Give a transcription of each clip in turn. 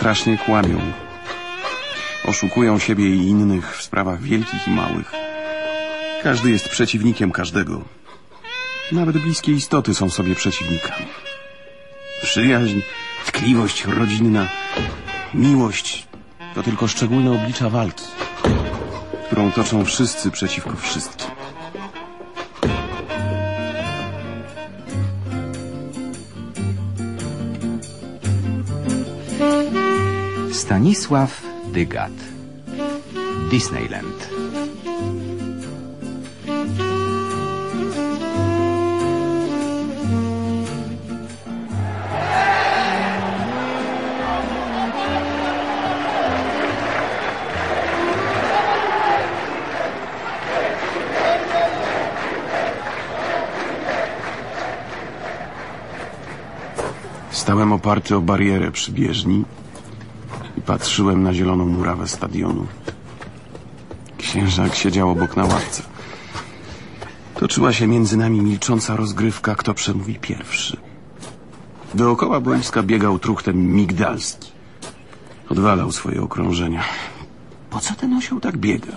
Strasznie kłamią. Oszukują siebie i innych w sprawach wielkich i małych. Każdy jest przeciwnikiem każdego. Nawet bliskie istoty są sobie przeciwnikami. Przyjaźń, tkliwość rodzinna, miłość to tylko szczególne oblicza walki, którą toczą wszyscy przeciwko wszystkim. Stanisław Dygat. Disneyland. Stałem oparty o barierę przy bieżni patrzyłem na zieloną murawę stadionu. Księżak siedział obok na ławce. Toczyła się między nami milcząca rozgrywka, kto przemówi pierwszy. Dookoła boiska biegał truchtem migdalski. Odwalał swoje okrążenia. Po co ten osioł tak biega?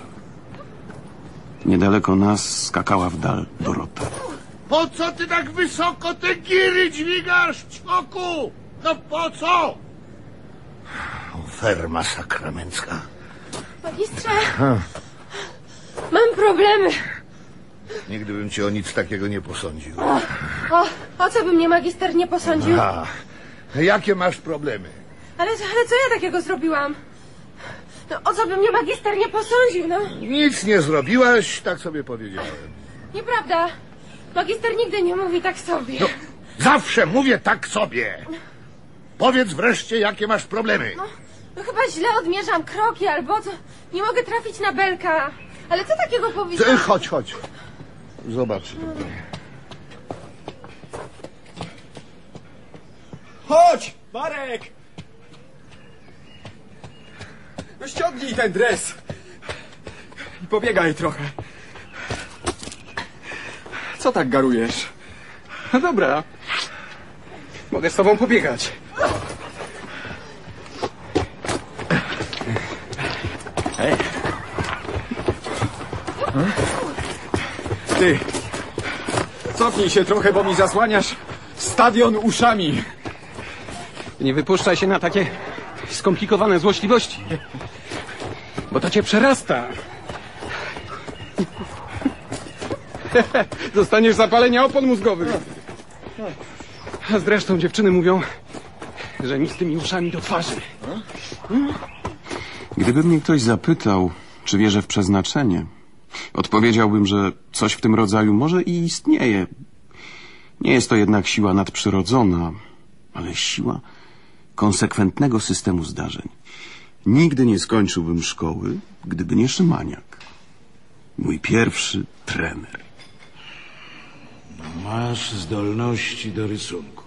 Niedaleko nas skakała w dal Dorota. Po co ty tak wysoko te giry dźwigasz, ćwoku? No po co? Ferma sakramencka. Magistrze! Mam problemy. Nigdy bym cię o nic takiego nie posądził. O, o co by mnie magister nie posądził? A, jakie masz problemy? Ale, ale co ja takiego zrobiłam? No, o co by mnie magister nie posądził, no? Nic nie zrobiłaś, tak sobie powiedziałem. Nieprawda. Magister nigdy nie mówi tak sobie. No, zawsze mówię tak sobie. Powiedz wreszcie, jakie masz problemy. No, chyba źle odmierzam kroki albo co. Nie mogę trafić na belka. Ale co takiego Ty, powiedziałam? chodź, chodź. Zobacz. Chodź, Marek! No ściągnij ten dres. I pobiegaj trochę. Co tak garujesz? No dobra. Mogę z tobą pobiegać. Ty. Cofnij się trochę, bo mi zasłaniasz stadion uszami. Nie wypuszczaj się na takie skomplikowane złośliwości. Bo to cię przerasta. Dostaniesz zapalenia opon mózgowych. A zresztą dziewczyny mówią, że mi z tymi uszami do twarzy. Gdyby mnie ktoś zapytał, czy wierzę w przeznaczenie, odpowiedziałbym, że coś w tym rodzaju może i istnieje. Nie jest to jednak siła nadprzyrodzona, ale siła konsekwentnego systemu zdarzeń. Nigdy nie skończyłbym szkoły, gdyby nie Szymaniak. Mój pierwszy trener. Masz zdolności do rysunków.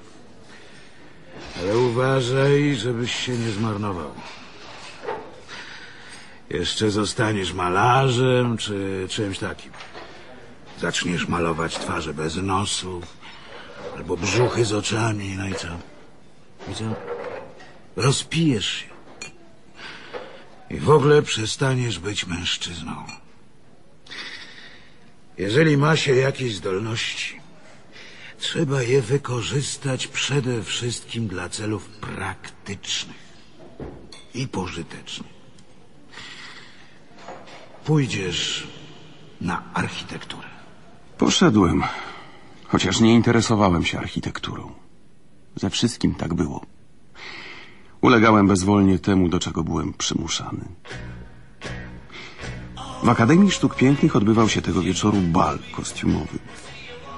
Ale uważaj, żebyś się nie zmarnował. Jeszcze zostaniesz malarzem czy czymś takim. Zaczniesz malować twarze bez nosu, albo brzuchy z oczami, no i co? I co? Rozpijesz się. I w ogóle przestaniesz być mężczyzną. Jeżeli ma się jakieś zdolności, trzeba je wykorzystać przede wszystkim dla celów praktycznych i pożytecznych. Pójdziesz na architekturę. Poszedłem, chociaż nie interesowałem się architekturą. Ze wszystkim tak było. Ulegałem bezwolnie temu, do czego byłem przymuszany. W Akademii Sztuk Pięknych odbywał się tego wieczoru bal kostiumowy.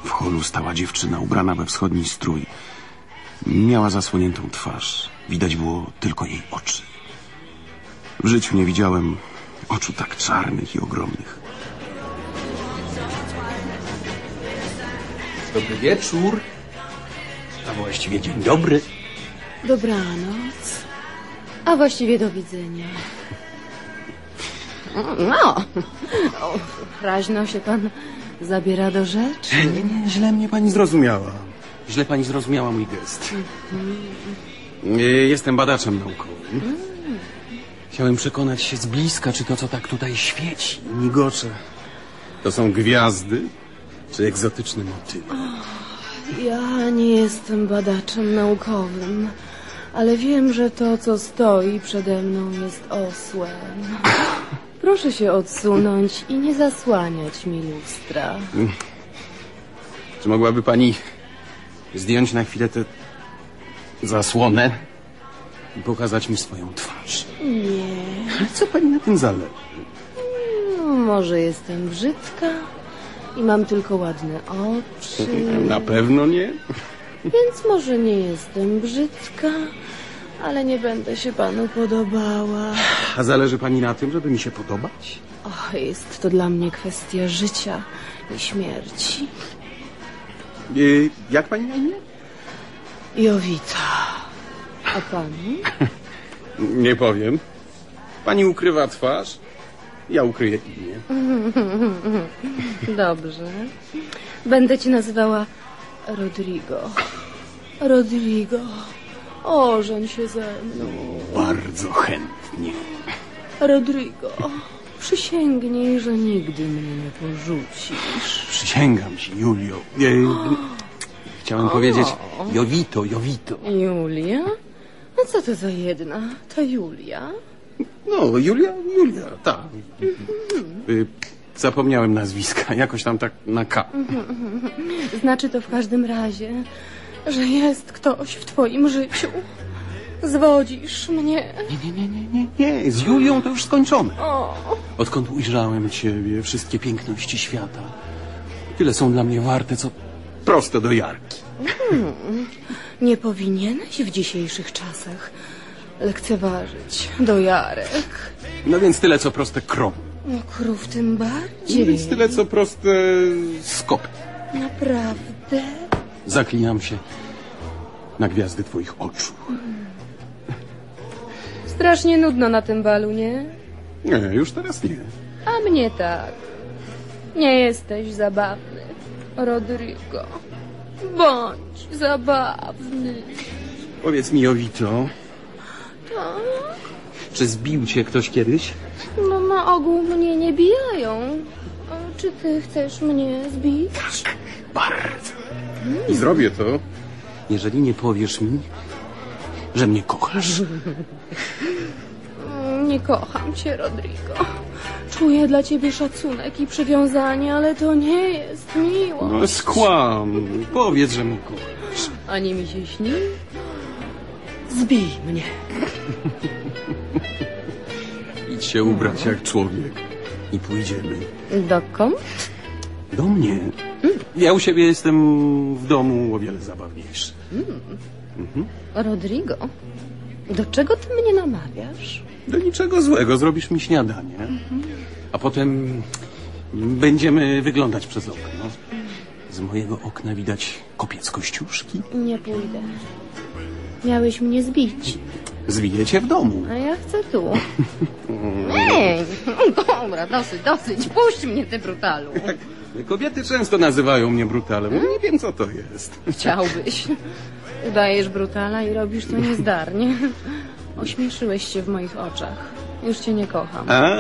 W holu stała dziewczyna ubrana we wschodni strój. Miała zasłoniętą twarz. Widać było tylko jej oczy. W życiu nie widziałem oczu tak czarnych i ogromnych. Dobry wieczór. A właściwie dzień dobry. Dobranoc. A właściwie do widzenia. No, o, raźno się pan zabiera do rzeczy. Nie, nie, źle mnie pani zrozumiała. Źle pani zrozumiała mój gest. E, Jestem badaczem naukowym. Chciałem przekonać się z bliska, czy to, co tak tutaj świeci, migocze, to są gwiazdy, czy egzotyczne motyle. Ja nie jestem badaczem naukowym, ale wiem, że to, co stoi przede mną, jest osłem. Proszę się odsunąć i nie zasłaniać mi lustra. Czy mogłaby pani zdjąć na chwilę tę zasłonę i pokazać mi swoją twarz? Nie, Ale co pani na tym zależy? no, może jestem brzydka i mam tylko ładne oczy, Na pewno nie. więc może nie jestem brzydka, ale nie będę się panu podobała. A zależy pani na tym, żeby mi się podobać? Och, jest to dla mnie kwestia życia i śmierci. E, jak pani na imię? Jowita. A panu? Nie powiem. Pani ukrywa twarz, ja ukryję imię. Dobrze. Będę cię nazywała Rodrigo. Rodrigo. Ożeń się ze mną. Bardzo chętnie. Rodrigo. Przysięgnij, że nigdy mnie nie porzucisz. Przysięgam ci, Julio. E, chciałem powiedzieć Jowito, Jowito. Julia? A co to za jedna? Ta Julia? No, Julia, Julia, tak. Y, Zapomniałem nazwiska, jakoś tam tak na K. Znaczy to w każdym razie, że jest ktoś w twoim życiu. Zwodzisz mnie. Nie, nie, nie, nie, nie, nie, z Julią to już skończone. O, Odkąd ujrzałem ciebie, wszystkie piękności świata, tyle są dla mnie warte, co prosto do jarki. Nie powinieneś w dzisiejszych czasach lekceważyć dojarek. No więc tyle, co proste krowy. No krów tym No bardziej. więc tyle, co proste skopy. Naprawdę? Zaklinam się na gwiazdy twoich oczu. Strasznie nudno na tym balu, nie? Nie, już teraz nie. A mnie tak. Nie jesteś zabawny, Rodrigo. Bądź zabawny. Powiedz mi, Jowito, Tak? czy zbił cię ktoś kiedyś? No na ogół mnie nie bijają. A Czy ty chcesz mnie zbić? Bardzo. I zrobię to, jeżeli nie powiesz mi, że mnie kochasz. Nie kocham cię, Rodrigo. Czuję dla ciebie szacunek i przywiązanie, ale to nie jest miłość. No skłam. Powiedz, że mnie kochasz. Ani mi się śni? Zbij mnie. Idź się ubrać jak człowiek i pójdziemy. Dokąd? Do mnie. Ja u siebie jestem w domu o wiele zabawniejszy. Rodrigo, do czego ty mnie namawiasz? Do niczego złego, zrobisz mi śniadanie. A potem będziemy wyglądać przez okno. Z mojego okna widać kopiec kościuszki. Nie pójdę. Miałeś mnie zbić, Zwijecie w domu. a ja chcę tu. Ej, dobra, dosyć, dosyć. Puść mnie, ty brutalu. Kobiety często nazywają mnie brutalem. ale Nie wiem, co to jest. Chciałbyś. Udajesz brutala i robisz to niezdarnie. Ośmieszyłeś się w moich oczach. Już cię nie kocham. A,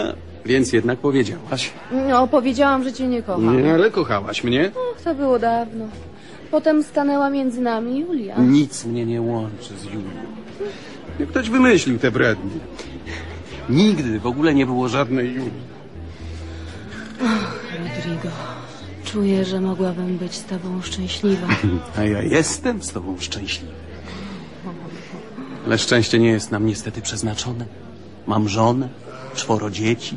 więc jednak powiedziałaś. No, powiedziałam, że cię nie kocham. Nie, ale kochałaś mnie. Och, to było dawno. Potem stanęła między nami Julia. Nic mnie nie łączy z Julią. Jak ktoś wymyślił te brednie. Nigdy w ogóle nie było żadnej Julii. Rodrigo, czuję, że mogłabym być z tobą szczęśliwa. A ja jestem z tobą szczęśliwy. Ale szczęście nie jest nam niestety przeznaczone. Mam żonę, czworo dzieci.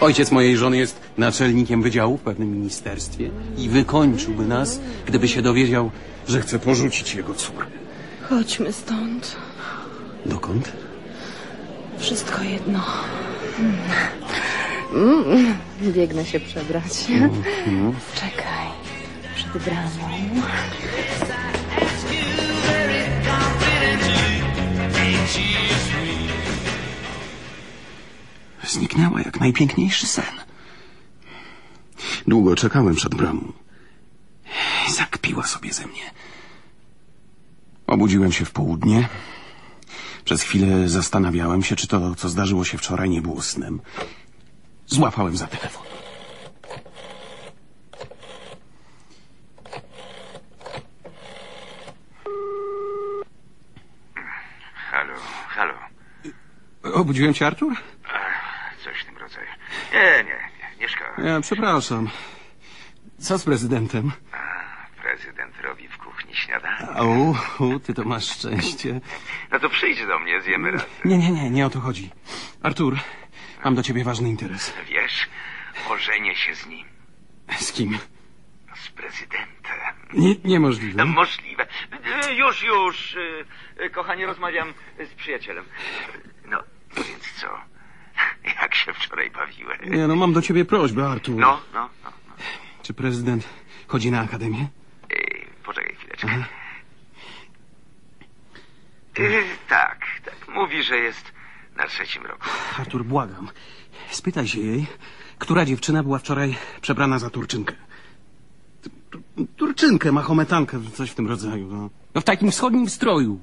Ojciec mojej żony jest naczelnikiem wydziału w pewnym ministerstwie i wykończyłby nas, gdyby się dowiedział, że chce porzucić jego córkę. Chodźmy stąd. Dokąd? Wszystko jedno. Mm. Biegnę się przebrać. Czekaj. Przed bramą. Zniknęła jak najpiękniejszy sen. Długo czekałem przed bramą. Zakpiła sobie ze mnie. Obudziłem się w południe. Przez chwilę zastanawiałem się, czy to, co zdarzyło się wczoraj, nie było snem. Złapałem za telefon. Halo, halo. Obudziłem cię, Artur? Coś w tym rodzaju. Nie, nie, nie, nie szkoda. Ja, przepraszam. Co z prezydentem? Prezydent robi w kuchni śniadanie. O, ty to masz szczęście. No to przyjdź do mnie, zjemy razem. Nie, nie, nie, nie o to chodzi. Artur, mam do ciebie ważny interes. Wiesz, ożenię się z nim. Z kim? Z prezydentem. Nie, niemożliwe. Możliwe. Już, już. y, y, Kochanie, rozmawiam z przyjacielem. No, więc co? Jak się wczoraj bawiłeś? Nie, no mam do ciebie prośbę, Artur. No, no, no. no. Czy prezydent chodzi na akademię? Ej, poczekaj chwileczkę. Y, tak, tak. Mówi, że jest na trzecim roku. Artur, błagam. Spytaj się jej, która dziewczyna była wczoraj przebrana za Turczynkę. Turczynkę, mahometankę, coś w tym rodzaju. No, no w takim wschodnim stroju,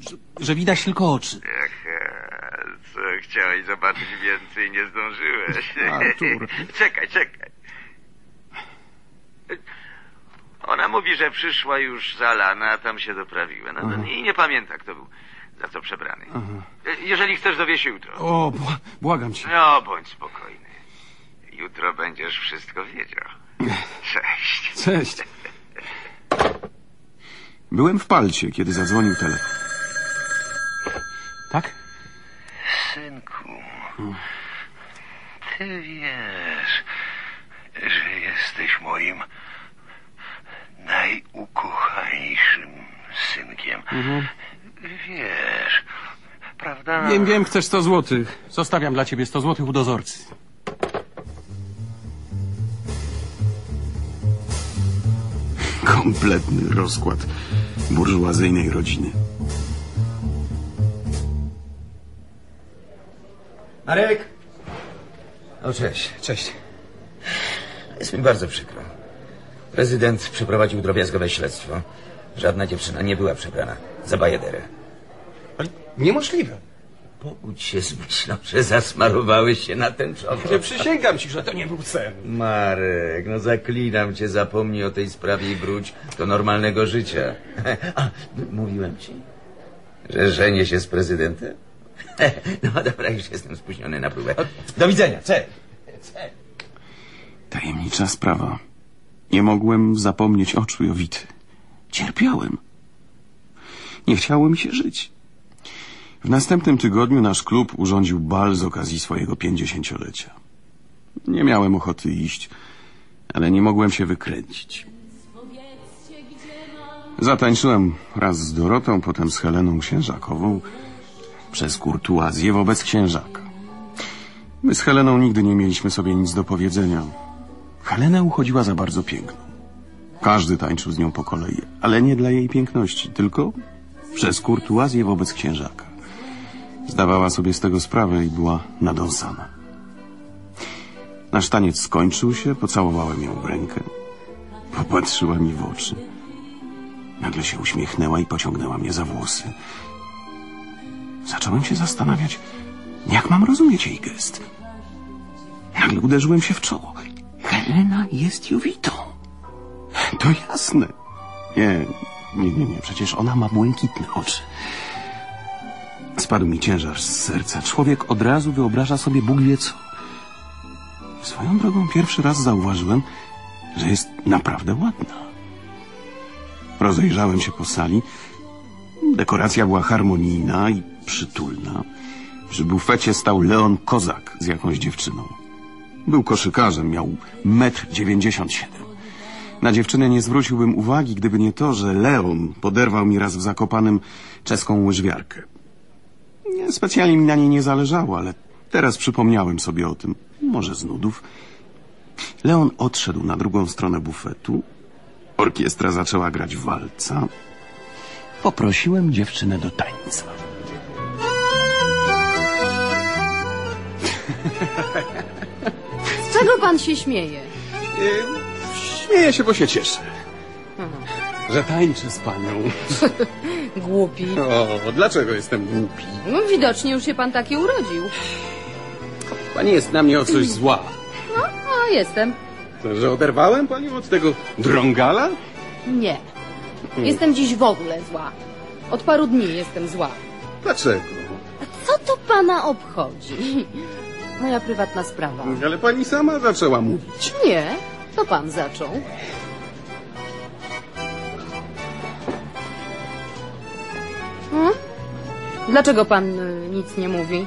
że, że widać tylko oczy. Aha, co chciałeś zobaczyć więcej, nie zdążyłeś. Artur. czekaj, czekaj. Ona mówi, że przyszła już zalana, a tam się doprawiła. No, I nie pamięta, kto był za co przebrany. Jeżeli chcesz, dowie się jutro. O, bła- błagam cię. No, bądź spokojny. Jutro będziesz wszystko wiedział. Cześć. Cześć. Byłem w Palcie, kiedy zadzwonił telefon. Tak? Synku, ty wiesz, że jesteś moim najukochańszym synkiem. Wiesz, prawda? Wiem, wiem, chcesz 100 złotych. Zostawiam dla ciebie 100 złotych u dozorcy. Kompletny rozkład burżuazyjnej rodziny. Marek! O, cześć, cześć. Jest mi bardzo przykro. Prezydent przeprowadził drobiazgowe śledztwo. Żadna dziewczyna nie była przebrana za bajaderę. Ale niemożliwe. Pogódź się z myślą, że zasmarowałeś się na ten czop. Nie przysięgam ci, że to nie był sen. Marek, no zaklinam cię, zapomnij o tej sprawie i wróć do normalnego życia. A, mówiłem ci, że żenię się z prezydentem? No dobra, już jestem spóźniony na próbę. Do widzenia, cześć. Tajemnicza sprawa. Nie mogłem zapomnieć oczu Jowity. Cierpiałem. Nie chciało mi się żyć. W następnym tygodniu nasz klub urządził bal z okazji swojego pięćdziesięciolecia. Nie miałem ochoty iść, ale nie mogłem się wykręcić. Zatańczyłem raz z Dorotą, potem z Heleną Księżakową przez kurtuazję wobec księżaka. My z Heleną nigdy nie mieliśmy sobie nic do powiedzenia. Helena uchodziła za bardzo piękną. Każdy tańczył z nią po kolei, ale nie dla jej piękności, tylko przez kurtuazję wobec księżaka. Zdawała sobie z tego sprawę i była nadąsana. Nasz taniec skończył się, pocałowałem ją w rękę. Popatrzyła mi w oczy. Nagle się uśmiechnęła i pociągnęła mnie za włosy. Zacząłem się zastanawiać, jak mam rozumieć jej gest. Nagle uderzyłem się w czoło. Helena jest Jowitą. To jasne. Nie, nie, nie, nie. Przecież ona ma błękitne oczy. Spadł mi ciężar z serca. Człowiek od razu wyobraża sobie Bóg wie co. Swoją drogą pierwszy raz zauważyłem, że jest naprawdę ładna. Rozejrzałem się po sali. Dekoracja była harmonijna i przytulna. Przy bufecie stał Leon Kozak z jakąś dziewczyną. Był koszykarzem, miał metr dziewięćdziesiąt siedem. Na dziewczynę nie zwróciłbym uwagi, gdyby nie to, że Leon poderwał mi raz w Zakopanym czeską łyżwiarkę. Nie, specjalnie mi na niej nie zależało, ale teraz przypomniałem sobie o tym, może z nudów. Leon odszedł na drugą stronę bufetu. Orkiestra zaczęła grać walca. Poprosiłem dziewczynę do tańca. Z czego pan się śmieje? Śmieję się, bo się cieszę. że tańczę z panią. Głupi. O, dlaczego jestem głupi? No, widocznie już się pan taki urodził. Pani jest na mnie o coś zła. No, jestem. To, Że oderwałem panią od tego drągala? Nie. Jestem dziś w ogóle zła. Od paru dni jestem zła. Dlaczego? Co to pana obchodzi? Moja prywatna sprawa. Ale pani sama zaczęła mówić. Nie, to pan zaczął. Hmm? Dlaczego pan y, nic nie mówi?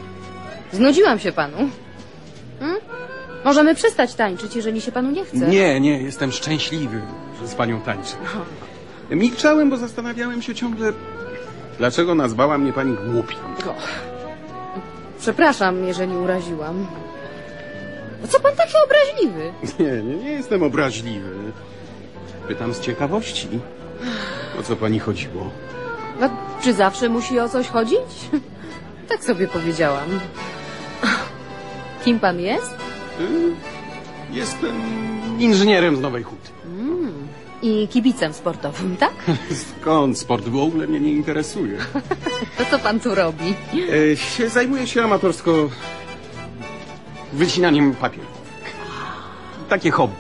Znudziłam się panu. Hmm? Możemy przestać tańczyć, jeżeli się panu nie chce. Nie, nie, jestem szczęśliwy, że z panią tańczę. Milczałem, bo zastanawiałem się ciągle, dlaczego nazwała mnie pani głupią. O. Przepraszam, jeżeli uraziłam. Co pan taki obraźliwy? Nie, nie, nie jestem obraźliwy. Pytam z ciekawości. O co pani chodziło? A czy zawsze musi o coś chodzić? Tak sobie powiedziałam. Kim pan jest? Y, Jestem inżynierem z Nowej Huty. I kibicem sportowym, tak? Skąd sport w ogóle mnie nie interesuje? To co pan tu robi? E, Zajmuję się amatorsko wycinaniem papierów. Takie hobby.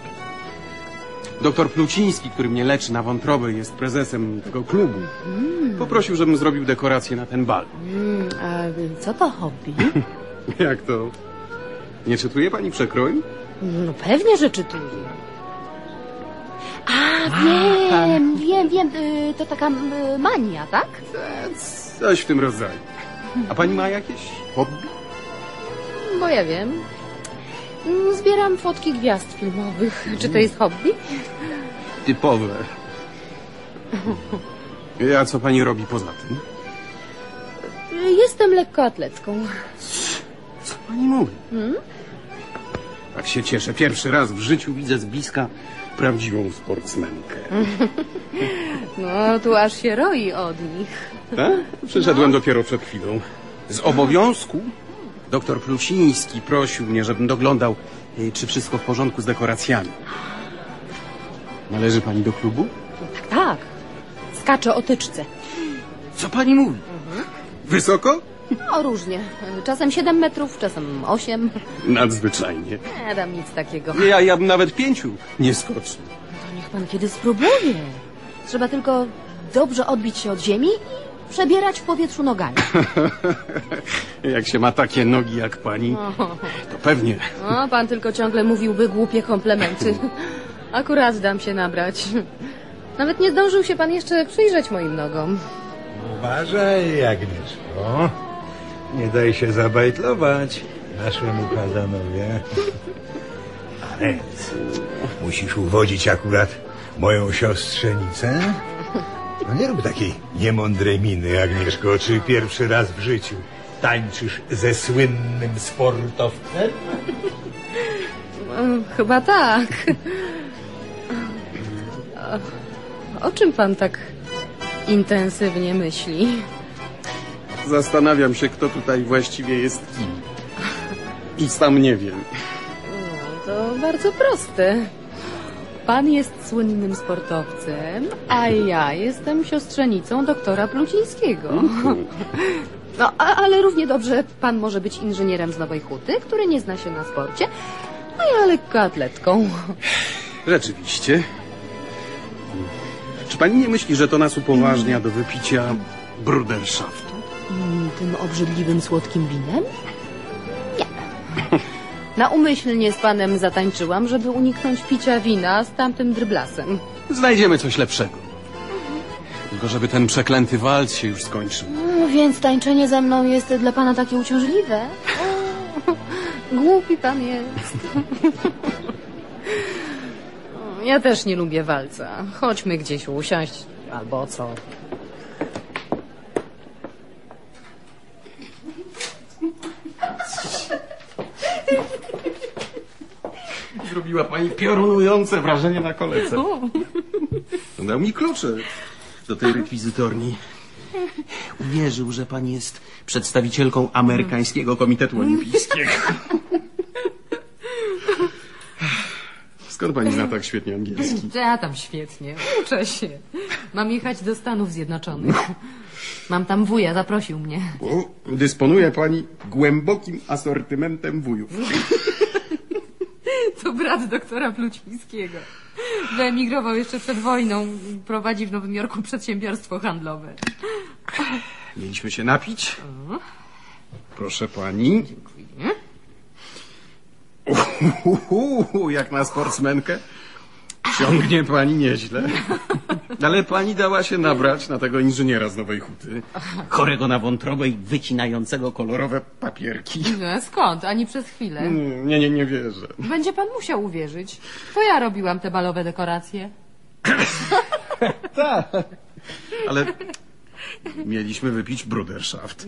Doktor Pluciński, który mnie leczy na wątrobę, jest prezesem tego klubu. Poprosił, żebym zrobił dekorację na ten bal. Mm, a co to hobby? Jak to? Nie czytuje pani przekroju? No pewnie, że czytuję. A, wiem, wiem, wiem. y, To taka y, mania, tak? Coś w tym rodzaju. A pani ma jakieś hobby? Bo ja wiem. Mm, Zbieram fotki gwiazd filmowych. Czy to jest hobby? Typowe. A co pani robi poza tym? Y, Jestem lekkoatletką. Co pani mówi? Tak się cieszę. Pierwszy raz w życiu widzę z bliska prawdziwą sportsmenkę. No, tu aż się roi od nich. Tak? Przyszedłem dopiero przed chwilą. Z obowiązku doktor Plusiński prosił mnie, żebym doglądał, y, czy wszystko w porządku z dekoracjami. Należy pani do klubu? Tak, tak. Skaczę o tyczce. Co pani mówi? Wysoko? No, różnie. Czasem 7 metrów, czasem 8. Nadzwyczajnie. Nie dam nic takiego. Ja, ja bym nawet pięciu nie skoczył. To niech pan kiedy spróbuje. Trzeba tylko dobrze odbić się od ziemi i przebierać w powietrzu nogami. Jak się ma takie nogi jak pani, to pewnie. O, pan tylko ciągle mówiłby głupie komplementy. Akurat dam się nabrać. Nawet nie zdążył się pan jeszcze przyjrzeć moim nogom. Uważaj, Agnieszko. Nie daj się zabajtlować naszemu kazanowie. A więc musisz uwodzić akurat moją siostrzenicę. No nie rób takiej niemądrej miny, Agnieszko. Czy pierwszy raz w życiu tańczysz ze słynnym sportowcem? Mm, Chyba tak. O, o czym pan tak intensywnie myśli? Zastanawiam się, kto tutaj właściwie jest kim. I sam nie wiem. No, to bardzo proste. Pan jest słynnym sportowcem, a ja jestem siostrzenicą doktora Plucińskiego. No, a, ale równie dobrze pan może być inżynierem z Nowej Huty, który nie zna się na sporcie, a ja lekkoatletką. Rzeczywiście. Czy pani nie myśli, że to nas upoważnia do wypicia bruderszaftu? Mm, Tym obrzydliwym słodkim winem? Nie. Naumyślnie z panem zatańczyłam, żeby uniknąć picia wina z tamtym dryblasem. Znajdziemy coś lepszego. Tylko żeby ten przeklęty walc się już skończył. No, więc tańczenie ze mną jest dla pana takie uciążliwe? O, głupi pan jest. Ja też nie lubię walca. Chodźmy gdzieś usiąść albo co. Zrobiła pani piorunujące wrażenie na koledze. Dał mi klucze do tej rekwizytorni. Uwierzył, że pani jest przedstawicielką amerykańskiego komitetu olimpijskiego. Skąd pani zna tak świetnie angielski? Ja tam świetnie, uczę się. Mam jechać do Stanów Zjednoczonych. Mam tam wuja, zaprosił mnie. O, dysponuje pani głębokim asortymentem wujów. To brat doktora Plucińskiego. Wyemigrował jeszcze przed wojną. Prowadzi w Nowym Jorku przedsiębiorstwo handlowe. Mieliśmy się napić? Proszę pani. Uhuhu, jak na sportsmenkę. Ciągnie pani nieźle. Ale pani dała się nabrać na tego inżyniera z Nowej Huty. Chorego na wątrobę i wycinającego kolorowe papierki. No, skąd? Ani przez chwilę. Nie, nie, nie wierzę. Będzie pan musiał uwierzyć. To ja robiłam te balowe dekoracje. Ale mieliśmy wypić Bruderschaft.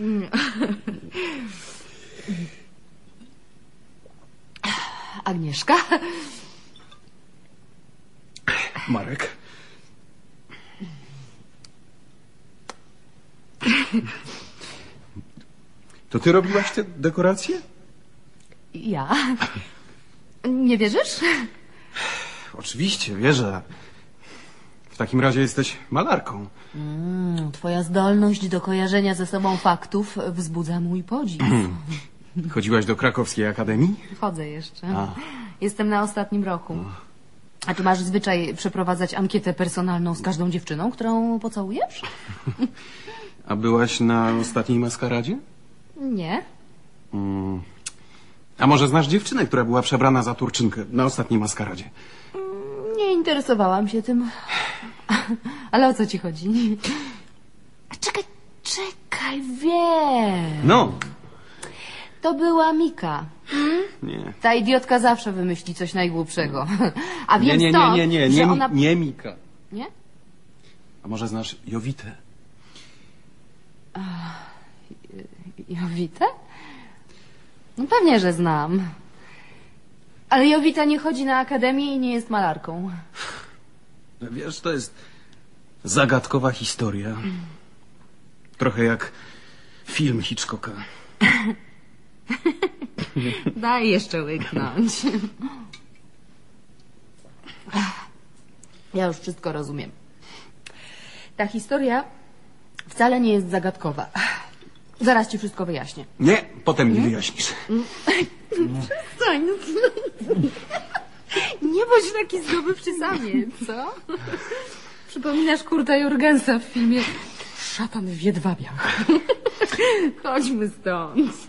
Agnieszka? Marek. To ty robiłaś te dekoracje? Ja? Nie wierzysz? Oczywiście, wierzę. W takim razie jesteś malarką. Mm, Twoja zdolność do kojarzenia ze sobą faktów wzbudza mój podziw. Chodziłaś do krakowskiej akademii? Chodzę jeszcze. A. Jestem na ostatnim roku. A czy masz zwyczaj przeprowadzać ankietę personalną z każdą dziewczyną, którą pocałujesz? A byłaś na ostatniej maskaradzie? Nie. Mm. A może znasz dziewczynę, która była przebrana za Turczynkę na ostatniej maskaradzie? Nie interesowałam się tym. Ale o co ci chodzi? Czekaj, czekaj, wiem. No. To była Mika. Nie. Ta idiotka zawsze wymyśli coś najgłupszego. A Nie, wiem nie, nie, nie, nie, że nie, ona... nie Mika. Nie? A może znasz Jowitę? Jowitę? No pewnie, że znam. Ale Jowita nie chodzi na akademię i nie jest malarką. Wiesz, to jest zagadkowa historia. Trochę jak film Hitchcocka. Daj jeszcze łyknąć. Ja już wszystko rozumiem. Ta historia wcale nie jest zagadkowa. Zaraz ci wszystko wyjaśnię. Nie, potem mi wyjaśnisz. Stań, no Nie bądź taki zdobywczy samiec, co? Przypominasz Kurta Jurgensa w filmie Szatan w jedwabiach. Chodźmy stąd.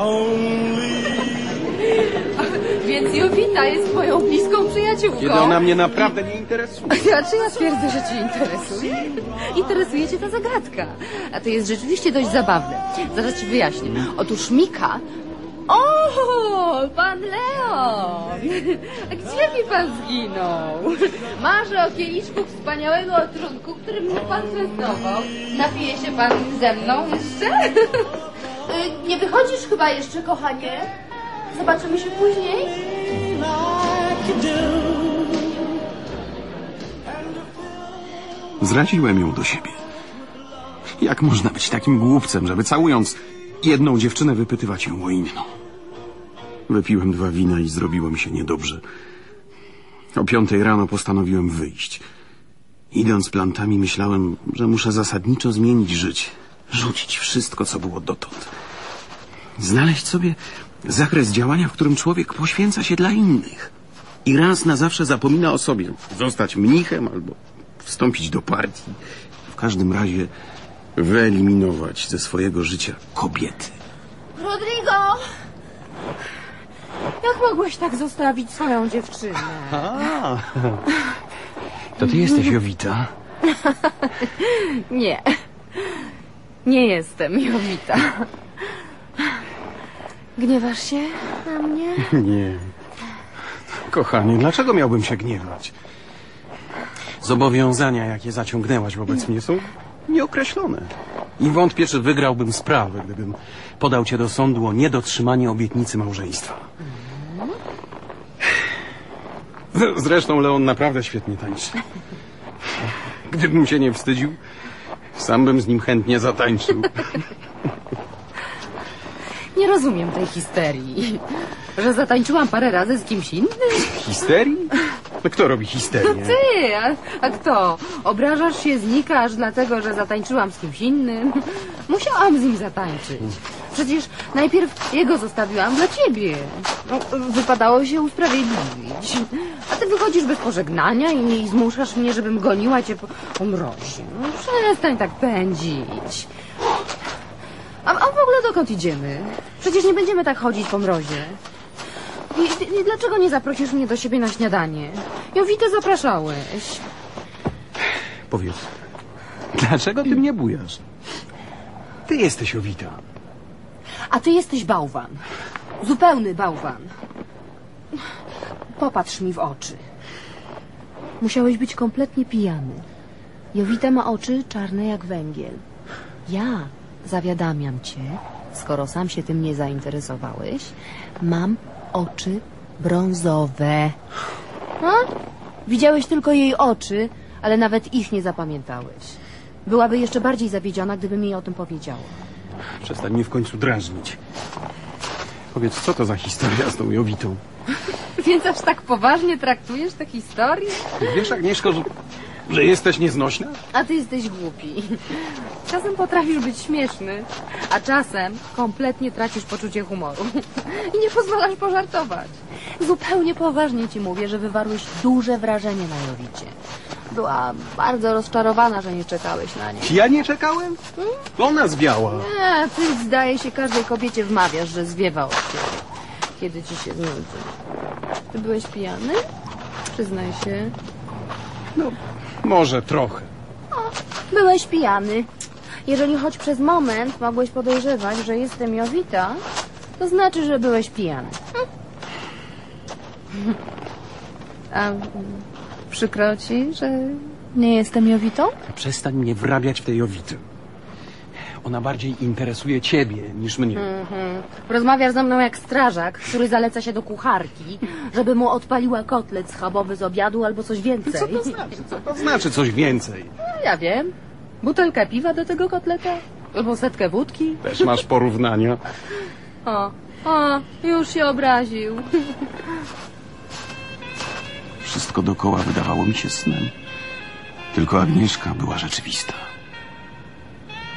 Więc Jowita jest twoją bliską przyjaciółką. Kiedy ona mnie naprawdę nie interesuje. A czy ja twierdzę, że cię interesuje? Interesuje cię ta zagadka. A to jest rzeczywiście dość zabawne. Zaraz ci wyjaśnię. Otóż Mika... O, pan Leon! A gdzie mi pan zginął? Marzę o kieliszku wspaniałego trunku, którym mnie pan częstował. Napije się pan ze mną jeszcze? Y, Nie wychodzisz chyba jeszcze, kochanie? Zobaczymy się później? Zraziłem ją do siebie. Jak można być takim głupcem, żeby całując jedną dziewczynę wypytywać ją o inną? Wypiłem dwa wina i zrobiło mi się niedobrze. O piątej rano postanowiłem wyjść. Idąc plantami myślałem, że muszę zasadniczo zmienić życie. Rzucić wszystko, co było dotąd. Znaleźć sobie zakres działania, w którym człowiek poświęca się dla innych. I raz na zawsze zapomina o sobie. Zostać mnichem albo wstąpić do partii. W każdym razie wyeliminować ze swojego życia kobiety. Rodrigo! Jak mogłeś tak zostawić swoją dziewczynę? A, to ty jesteś Jowita? Nie. Nie jestem Jowita. Gniewasz się na mnie? Nie. Kochanie, dlaczego miałbym się gniewać? Zobowiązania, jakie zaciągnęłaś wobec mnie, są nieokreślone. I wątpię, czy wygrałbym sprawę, gdybym podał cię do sądu o niedotrzymanie obietnicy małżeństwa. Zresztą Leon naprawdę świetnie tańczy. Gdybym się nie wstydził, sam bym z nim chętnie zatańczył. Nie rozumiem tej histerii. Że zatańczyłam parę razy z kimś innym? Histerii? No kto robi histerię? Ty, a, a kto? Obrażasz się, znikasz dlatego, że zatańczyłam z kimś innym? Musiałam z nim zatańczyć. Przecież najpierw jego zostawiłam dla ciebie. No, wypadało się usprawiedliwić. A ty wychodzisz bez pożegnania i, i zmuszasz mnie, żebym goniła cię po, po mrozie. No, przestań tak pędzić. A, a w ogóle dokąd idziemy? Przecież nie będziemy tak chodzić po mrozie. I, i, dlaczego nie zaprosisz mnie do siebie na śniadanie? Jowite zapraszałeś. Powiedz, dlaczego ty mnie bujasz? Ty jesteś Owita. A ty jesteś bałwan. Zupełny bałwan. Popatrz mi w oczy. Musiałeś być kompletnie pijany. Jowita ma oczy czarne jak węgiel. Ja zawiadamiam cię, skoro sam się tym nie zainteresowałeś, mam oczy brązowe. A? Widziałeś tylko jej oczy, ale nawet ich nie zapamiętałeś. Byłaby jeszcze bardziej zawiedziona, gdybym jej o tym powiedziała. Przestań mnie w końcu drażnić. Powiedz, co to za historia z tą Jowitą? Więc aż tak poważnie traktujesz tę historię? Wiesz, Agnieszko, że, że jesteś nieznośna? A ty jesteś głupi. Czasem potrafisz być śmieszny, a czasem kompletnie tracisz poczucie humoru. I nie pozwalasz pożartować. Zupełnie poważnie ci mówię, że wywarłeś duże wrażenie na Jowicie. Była bardzo rozczarowana, że nie czekałeś na nią. Ja nie czekałem? Ona zwiała. Nie, ty zdaje się każdej kobiecie wmawiasz, że zwiewa od ciebie. Kiedy ci się znudzi. Ty byłeś pijany? Przyznaj się. Może trochę. Byłeś pijany. Jeżeli choć przez moment mogłeś podejrzewać, że jestem Jowita, to znaczy, że byłeś pijany. A mm, przykro ci, że nie jestem Jowitą? Przestań mnie wrabiać w tej Jowity. Ona bardziej interesuje ciebie niż mnie. Mhm. Rozmawiasz ze mną jak strażak, który zaleca się do kucharki, żeby mu odpaliła kotlet schabowy z obiadu albo coś więcej. Co to znaczy? Co to znaczy coś więcej? Ja wiem. Butelkę piwa do tego kotleta? Albo setkę wódki? Też masz porównania. O, o, już się obraził. Wszystko dokoła wydawało mi się snem. Tylko Agnieszka była rzeczywista.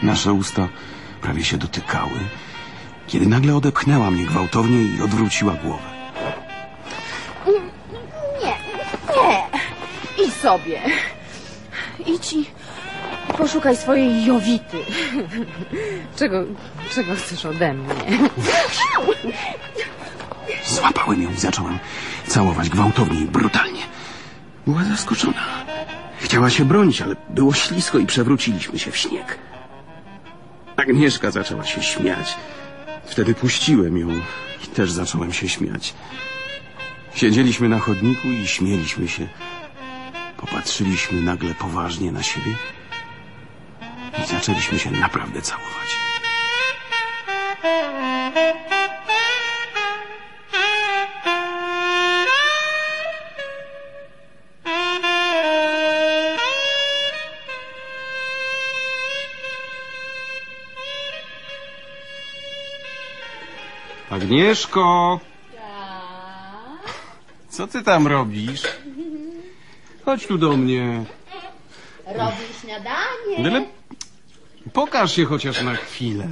Nasze usta prawie się dotykały, kiedy nagle odepchnęła mnie gwałtownie i odwróciła głowę. Nie, nie. Idź sobie. Idź i poszukaj swojej Jowity. Czego, czego chcesz ode mnie? Złapałem ją i zacząłem całować gwałtownie i brutalnie. Była zaskoczona. Chciała się bronić, ale było ślisko i przewróciliśmy się w śnieg. Agnieszka zaczęła się śmiać. Wtedy puściłem ją i też zacząłem się śmiać. Siedzieliśmy na chodniku i śmieliśmy się. Popatrzyliśmy nagle poważnie na siebie i zaczęliśmy się naprawdę całować. Agnieszko! Co ty tam robisz? Chodź tu do mnie. Robisz śniadanie. Ale pokaż się chociaż na chwilę.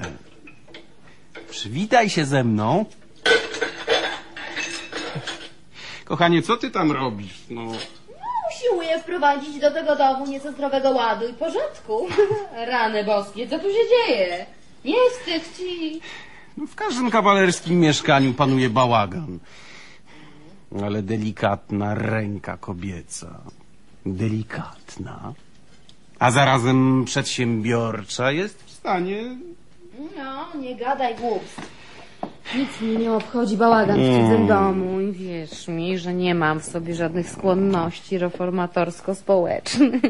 Przywitaj się ze mną. Kochanie, co ty tam robisz? No, Usiłuję wprowadzić do tego domu nieco zdrowego ładu i porządku. Rany boskie, co tu się dzieje? Nie wstyd ci. No w każdym kawalerskim mieszkaniu panuje bałagan. Ale delikatna ręka kobieca. Delikatna. A zarazem przedsiębiorcza jest w stanie No, nie gadaj głupstw. Nic mnie nie obchodzi bałagan w cudzym domu i wierz mi, że nie mam w sobie żadnych skłonności reformatorsko-społecznych.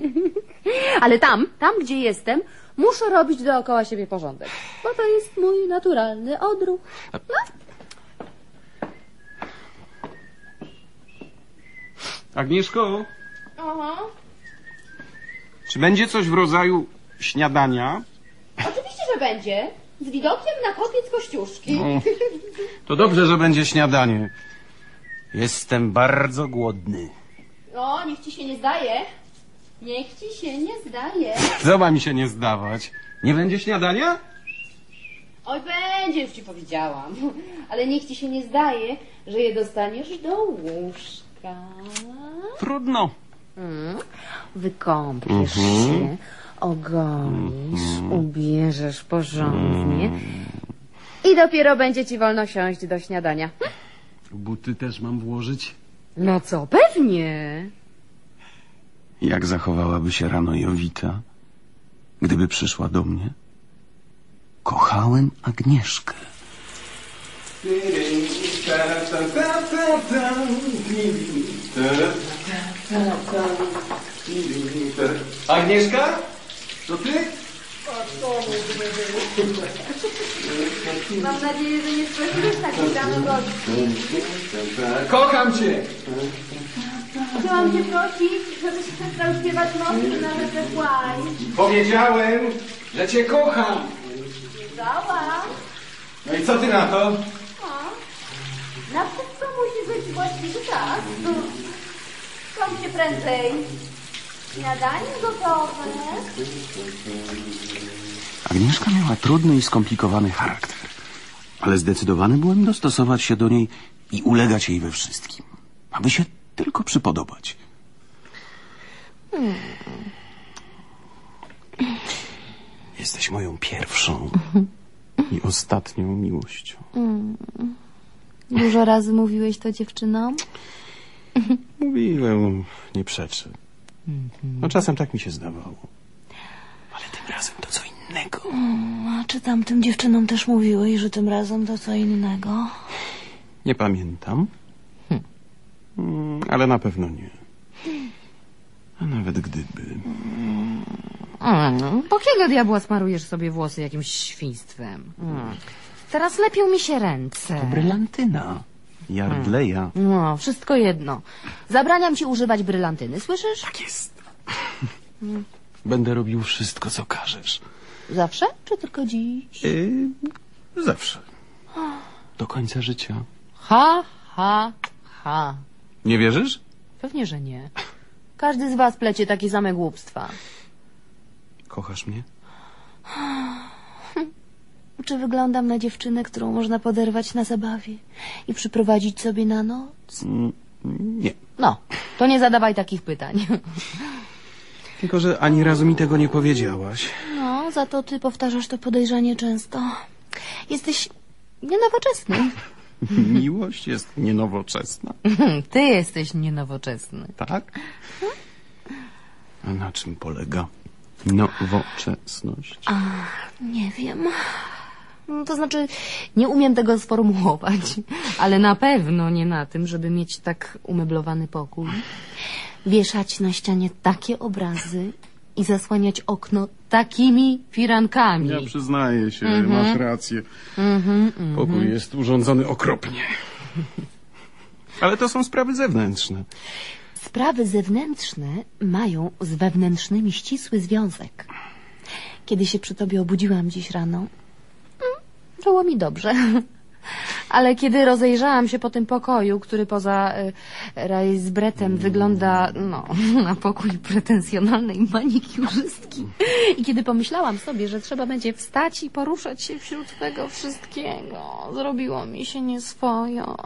Ale tam, tam gdzie jestem, muszę robić dookoła siebie porządek, bo to jest mój naturalny odruch. Agnieszko, Aha, czy będzie coś w rodzaju śniadania? oczywiście, że będzie. z widokiem na kopiec Kościuszki. No, to dobrze, że będzie śniadanie. Jestem bardzo głodny. No, niech ci się nie zdaje. Niech ci się nie zdaje. Co ma mi się nie zdawać? Nie będzie śniadania? Oj, będzie, już ci powiedziałam. Ale niech ci się nie zdaje, że je dostaniesz do łóżka. Trudno. Mm. Wykąpiesz się, ogolisz, ubierzesz porządnie i dopiero będzie ci wolno siąść do śniadania. Buty też mam włożyć? No co, pewnie. Jak zachowałaby się rano Jowita, gdyby przyszła do mnie? Kochałem Agnieszkę. Agnieszka? To ty? Mam nadzieję, że nie sprawdziłeś takich rano gości. Kocham cię! Chciałam cię prosić, żebyś przestał śpiewać mocno nawet we chłaj. Powiedziałem, że cię kocham! Dała. No i co ty na to? Na wszystko musi być właściwy czas. Skąd się prędzej? Śniadanie gotowe. Agnieszka miała trudny i skomplikowany charakter, ale zdecydowany byłem dostosować się do niej i ulegać jej we wszystkim, aby się tylko przypodobać. Jesteś moją pierwszą i ostatnią miłością. Dużo razy mówiłeś to dziewczynom? Mówiłem, nie przeczę. No czasem tak mi się zdawało. Ale tym razem to co innego. A czy tamtym dziewczynom też mówiłeś, że tym razem to co innego? Nie pamiętam. Mm, Ale na pewno nie. A nawet gdyby. Mm, po kiego diabła smarujesz sobie włosy jakimś świństwem? Mm. Teraz lepią mi się ręce. Brylantyna. Yardleya. No, wszystko jedno. Zabraniam ci używać brylantyny, słyszysz? Tak jest. Będę robił wszystko, co każesz. Zawsze, czy tylko dziś? Yy, zawsze. Do końca życia. Ha, ha, ha. Nie wierzysz? Pewnie, że nie. Każdy z was plecie takie same głupstwa. Kochasz mnie? Czy wyglądam na dziewczynę, którą można poderwać na zabawie i przyprowadzić sobie na noc? Mm, Nie. No, to nie zadawaj takich pytań. Tylko, że ani razu mi tego nie powiedziałaś. No, za to ty powtarzasz to podejrzanie często. Jesteś nienowoczesny. Miłość jest nienowoczesna. Ty jesteś nienowoczesny. Tak? A na czym polega nowoczesność? Nie wiem. No, To znaczy, nie umiem tego sformułować, ale na pewno nie na tym, żeby mieć tak umeblowany pokój, wieszać na ścianie takie obrazy i zasłaniać okno takimi firankami. Ja przyznaję się, masz rację. Pokój jest urządzony okropnie. Ale to są sprawy zewnętrzne. Sprawy zewnętrzne mają z wewnętrznymi ścisły związek. Kiedy się przy tobie obudziłam dziś rano, mm, było mi dobrze. Ale kiedy rozejrzałam się po tym pokoju, który poza y, rajzbretem wygląda no, na pokój pretensjonalnej manikiurzystki i kiedy pomyślałam sobie, że trzeba będzie wstać i poruszać się wśród tego wszystkiego, zrobiło mi się nieswojo.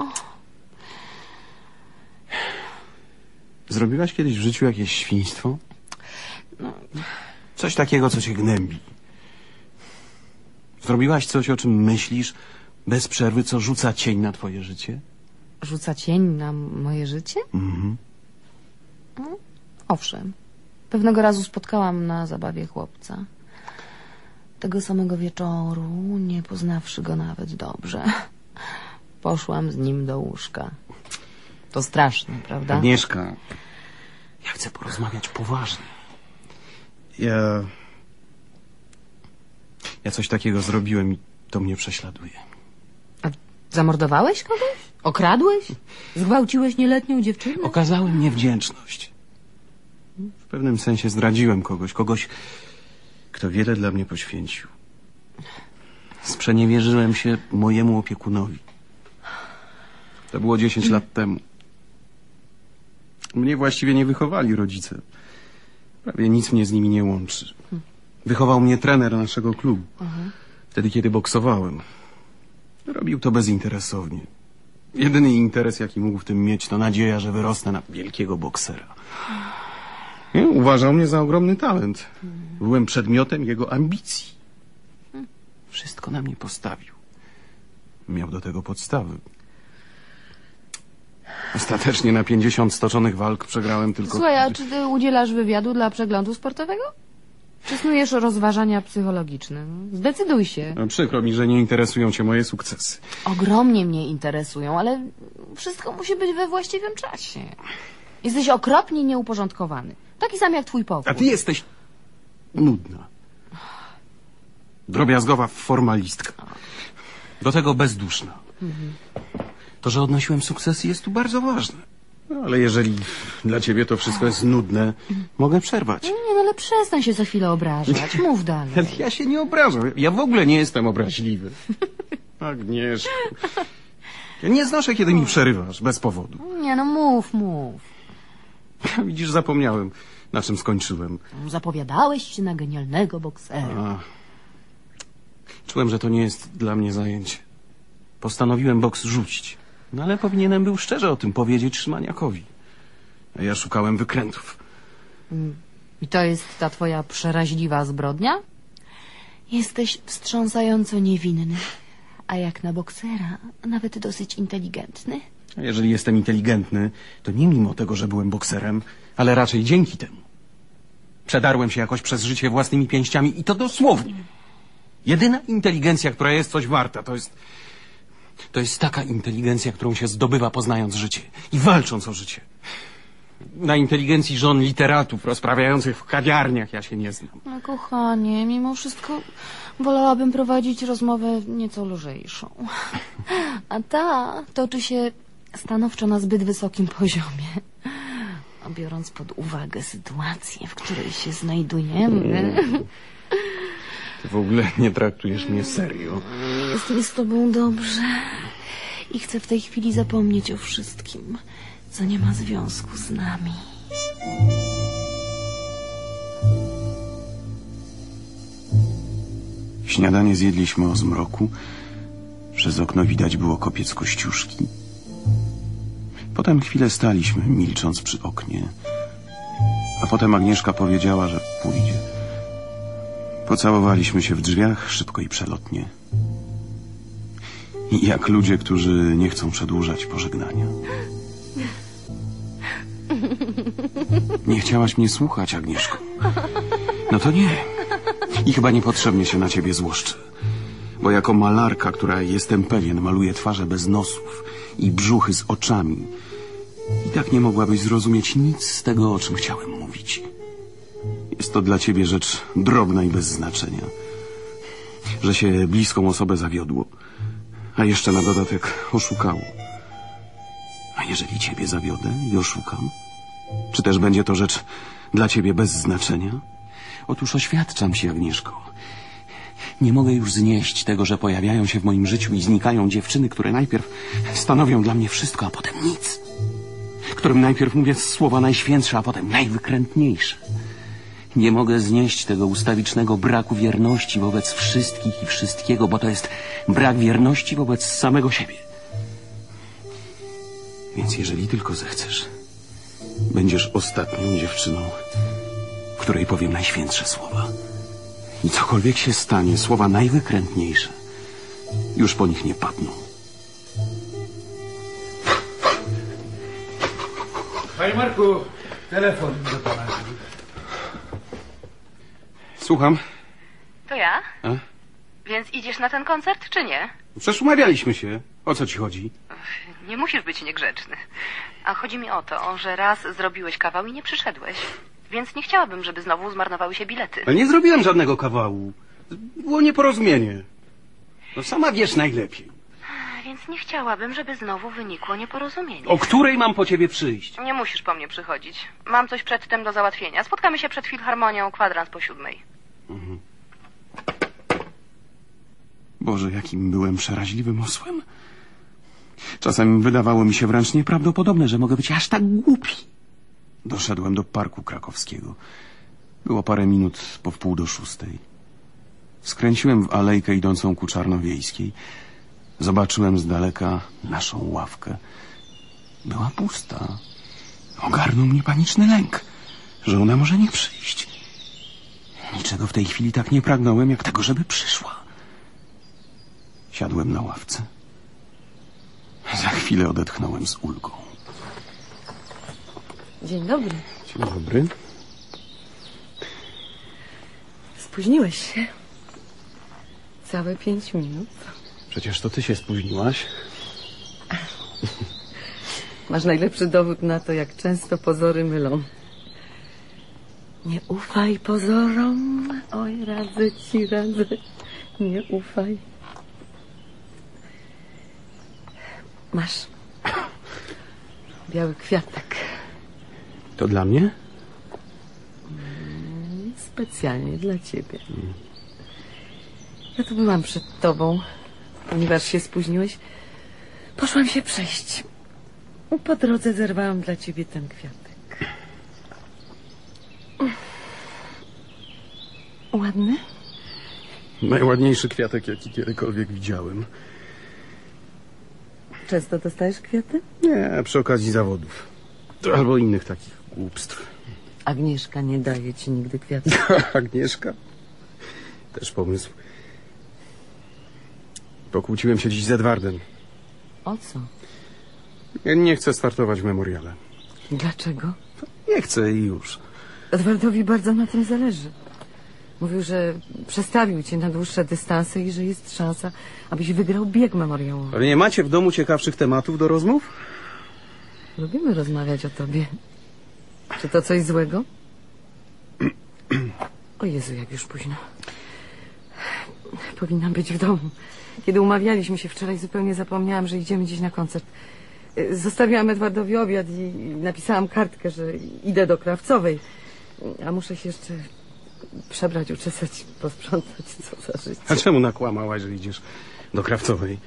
Zrobiłaś kiedyś w życiu jakieś świństwo? Coś takiego, co cię gnębi. Zrobiłaś coś, o czym myślisz, bez przerwy, co rzuca cień na twoje życie? Rzuca cień na moje życie? Mhm. Owszem. Pewnego razu spotkałam na zabawie chłopca. Tego samego wieczoru, nie poznawszy go nawet dobrze, poszłam z nim do łóżka. To straszne, prawda? Agnieszka, ja chcę porozmawiać poważnie. Ja... Ja coś takiego zrobiłem i to mnie prześladuje. Zamordowałeś kogoś? Okradłeś? Zgwałciłeś nieletnią dziewczynę? Okazałem niewdzięczność. W pewnym sensie zdradziłem kogoś, kogoś, kto wiele dla mnie poświęcił. Sprzeniewierzyłem się mojemu opiekunowi. To było 10 lat temu. Mnie właściwie nie wychowali rodzice. Prawie nic mnie z nimi nie łączy. Wychował mnie trener naszego klubu. Wtedy, kiedy boksowałem. Robił to bezinteresownie. Jedyny interes, jaki mógł w tym mieć, to nadzieja, że wyrosnę na wielkiego boksera. Nie, uważał mnie za ogromny talent. Byłem przedmiotem jego ambicji. Wszystko na mnie postawił. Miał do tego podstawy. Ostatecznie na 50 stoczonych walk przegrałem tylko... Słuchaj, a czy ty udzielasz wywiadu dla przeglądu sportowego? Czy snujesz rozważania psychologiczne? Zdecyduj się. No, Przykro mi, że nie interesują cię moje sukcesy. Ogromnie mnie interesują, ale wszystko musi być we właściwym czasie. Jesteś okropnie nieuporządkowany. Taki sam jak twój pokój. A ty jesteś nudna. Drobiazgowa formalistka. Do tego bezduszna. To, że odnosiłem sukcesy jest tu bardzo ważne. No, ale jeżeli dla ciebie to wszystko jest nudne, mogę przerwać. Nie, no ale przestań się za chwilę obrażać. Mów dalej. Ja się nie obrażam. Ja w ogóle nie jestem obraźliwy. Agnieszko. Ja nie znoszę, kiedy mi przerywasz, bez powodu. Nie, no mów, mów. Widzisz, zapomniałem, na czym skończyłem. Zapowiadałeś się na genialnego boksera. A. Czułem, że to nie jest dla mnie zajęcie. Postanowiłem boks rzucić. No ale powinienem był szczerze o tym powiedzieć Szymaniakowi. A ja szukałem wykrętów. I to jest ta twoja przeraźliwa zbrodnia? Jesteś wstrząsająco niewinny, a jak na boksera, nawet dosyć inteligentny. A jeżeli jestem inteligentny, to nie mimo tego, że byłem bokserem, ale raczej dzięki temu. Przedarłem się jakoś przez życie własnymi pięściami i to dosłownie. Jedyna inteligencja, która jest coś warta, to jest... To jest taka inteligencja, którą się zdobywa poznając życie i walcząc o życie. Na inteligencji żon literatów rozprawiających w kawiarniach ja się nie znam. No kochanie, mimo wszystko wolałabym prowadzić rozmowę nieco lżejszą. A ta toczy się stanowczo na zbyt wysokim poziomie. A biorąc pod uwagę sytuację, w której się znajdujemy, Ty w ogóle nie traktujesz mnie serio. Jest mi z tobą dobrze i chcę w tej chwili zapomnieć o wszystkim, co nie ma związku z nami. Śniadanie zjedliśmy o zmroku. Przez okno widać było kopiec kościuszki. Potem chwilę staliśmy, milcząc przy oknie. A potem Agnieszka powiedziała, że pójdzie. Pocałowaliśmy się w drzwiach, szybko i przelotnie. Jak ludzie, którzy nie chcą przedłużać pożegnania. Nie chciałaś mnie słuchać, Agnieszko. No to nie. I chyba niepotrzebnie się na ciebie złoszczę. Bo jako malarka, która jestem pewien, maluje twarze bez nosów i brzuchy z oczami. I tak nie mogłabyś zrozumieć nic z tego, o czym chciałem mówić. Jest to dla ciebie rzecz drobna i bez znaczenia. Że się bliską osobę zawiodło, a jeszcze na dodatek oszukało. A jeżeli ciebie zawiodę i oszukam? Czy też będzie to rzecz dla ciebie bez znaczenia? Otóż oświadczam ci, Agnieszko. Nie mogę już znieść tego, że pojawiają się w moim życiu i znikają dziewczyny, które najpierw stanowią dla mnie wszystko, a potem nic. Którym najpierw mówię słowa najświętsze, a potem najwykrętniejsze. Nie mogę znieść tego ustawicznego braku wierności wobec wszystkich i wszystkiego, bo to jest brak wierności wobec samego siebie. Więc jeżeli tylko zechcesz, będziesz ostatnią dziewczyną, której powiem najświętsze słowa. I cokolwiek się stanie, słowa najwykrętniejsze już po nich nie padną. Panie Marku, telefon do pana. Słucham. To ja? A? Więc idziesz na ten koncert, czy nie? Przecież umawialiśmy się. O co ci chodzi? Nie musisz być niegrzeczny. A chodzi mi o to, że raz zrobiłeś kawał i nie przyszedłeś. Więc nie chciałabym, żeby znowu zmarnowały się bilety. Ale nie zrobiłem żadnego kawału. Było nieporozumienie. No sama wiesz najlepiej. Więc nie chciałabym, żeby znowu wynikło nieporozumienie. O której mam po ciebie przyjść? Nie musisz po mnie przychodzić. Mam coś przedtem do załatwienia. Spotkamy się przed Filharmonią kwadrans po siódmej. Boże, jakim byłem przeraźliwym osłem. Czasem wydawało mi się wręcz nieprawdopodobne, że mogę być aż tak głupi. Doszedłem do parku krakowskiego. Było parę minut po wpół do szóstej. Skręciłem w alejkę idącą ku Czarnowiejskiej. Zobaczyłem z daleka naszą ławkę. Była pusta. Ogarnął mnie paniczny lęk, że ona może nie przyjść. Niczego w tej chwili tak nie pragnąłem, jak tego, żeby przyszła. Siadłem na ławce. Za chwilę odetchnąłem z ulgą. Dzień dobry. Dzień dobry. Spóźniłeś się. Całe pięć minut. Przecież to ty się spóźniłaś. Masz najlepszy dowód na to, jak często pozory mylą. Nie ufaj pozorom. Oj, radzę ci, radzę. Nie ufaj. Masz. Biały kwiatek. To dla mnie? Specjalnie dla ciebie. Ja tu byłam przed tobą, ponieważ się spóźniłeś. Poszłam się przejść. Po drodze zerwałam dla ciebie ten kwiatek. Ładny? Najładniejszy kwiatek, jaki kiedykolwiek widziałem. Często dostajesz kwiaty? Nie, przy okazji zawodów. Albo innych takich głupstw. Agnieszka nie daje ci nigdy kwiatów. Agnieszka? Też pomysł. Pokłóciłem się dziś z Edwardem. O co? Ja nie chcę startować w memoriale. Dlaczego? Nie chcę i już. Edwardowi bardzo na tym zależy. Mówił, że przestawił cię na dłuższe dystanse i że jest szansa, abyś wygrał bieg memoriałowy. Ale nie macie w domu ciekawszych tematów do rozmów? Lubimy rozmawiać o tobie. Czy to coś złego? O Jezu, jak już późno. Powinnam być w domu. Kiedy umawialiśmy się wczoraj, zupełnie zapomniałam, że idziemy gdzieś na koncert. Zostawiłam Edwardowi obiad i i napisałam kartkę, że idę do Krawcowej. A muszę się jeszcze przebrać, uczesać, posprzątać, co za życie. A czemu nakłamałaś, że idziesz do Krawcowej?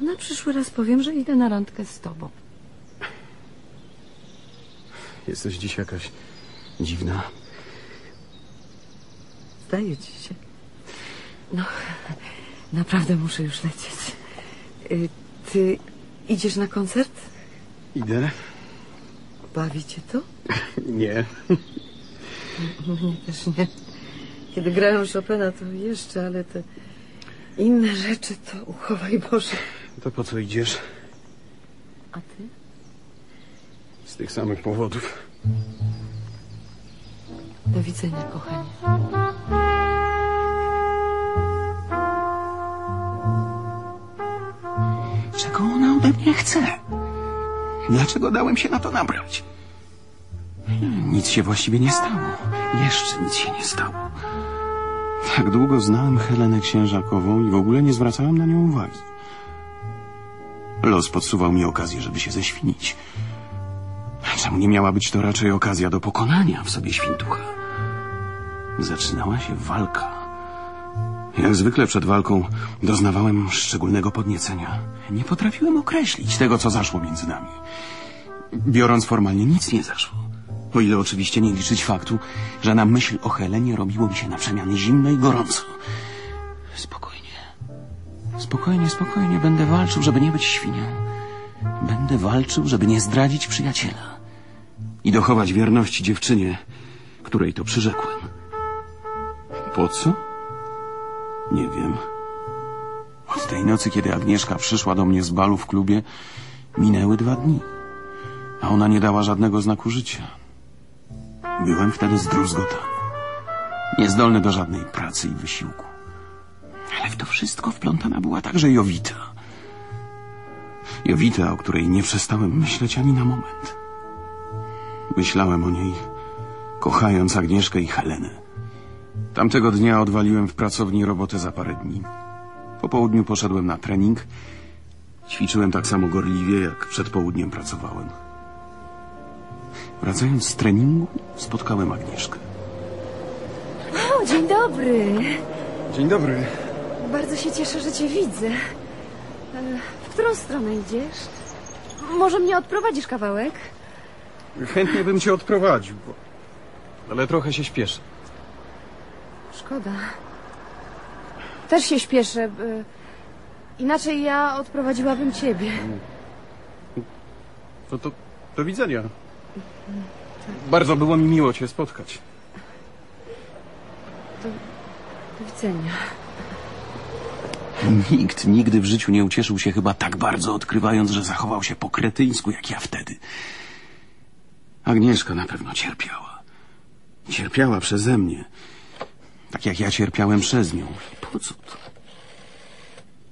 Na przyszły raz powiem, że idę na randkę z tobą. Jesteś dziś jakaś dziwna. Zdaje ci się. No, naprawdę muszę już lecieć. Y, Ty idziesz na koncert? Idę? Bawi cię to? Nie. Mnie też nie. Kiedy grają Chopina, to jeszcze, ale te inne rzeczy to uchowaj Boże. To po co idziesz? A ty? Z tych samych powodów. Do widzenia, kochanie. Czego ona ode mnie chce? Dlaczego dałem się na to nabrać? Nic się właściwie nie stało. Jeszcze nic się nie stało. Tak długo znałem Helenę Księżakową i w ogóle nie zwracałem na nią uwagi. Los podsuwał mi okazję, żeby się ześwinić. Czemu nie miała być to raczej okazja do pokonania w sobie świntucha? Zaczynała się walka. Jak zwykle przed walką doznawałem szczególnego podniecenia. Nie potrafiłem określić tego, co zaszło między nami. Biorąc formalnie, nic nie zaszło. O ile oczywiście nie liczyć faktu, że na myśl o Helenie robiło mi się na przemiany zimno i gorąco. Spokojnie. Spokojnie, spokojnie. Będę walczył, żeby nie być świnią. Będę walczył, żeby nie zdradzić przyjaciela. I dochować wierności dziewczynie, której to przyrzekłem. Po co? Nie wiem. Od tej nocy, kiedy Agnieszka przyszła do mnie z balu w klubie, minęły dwa dni. A ona nie dała żadnego znaku życia. Byłem wtedy zdruzgotany. Niezdolny do żadnej pracy i wysiłku. Ale w to wszystko wplątana była także Jowita. Jowita, o której nie przestałem myśleć ani na moment. Myślałem o niej, kochając Agnieszkę i Helenę. Tamtego dnia odwaliłem w pracowni robotę za parę dni. Po południu poszedłem na trening. Ćwiczyłem tak samo gorliwie, jak przed południem pracowałem. Wracając z treningu, spotkałem Agnieszkę. O, dzień dobry. Dzień dobry. Bardzo się cieszę, że cię widzę. E, W którą stronę idziesz? Może mnie odprowadzisz kawałek? Chętnie bym cię odprowadził, bo... ale trochę się śpieszę. Szkoda. Też się śpieszę. by- Inaczej ja odprowadziłabym ciebie. No to do widzenia. Bardzo było mi miło cię spotkać. Do widzenia. Nikt nigdy w życiu nie ucieszył się chyba tak bardzo, odkrywając, że zachował się po kretyńsku, jak ja wtedy. Agnieszka na pewno cierpiała. Cierpiała przeze mnie. Tak jak ja cierpiałem przez nią. Po co to?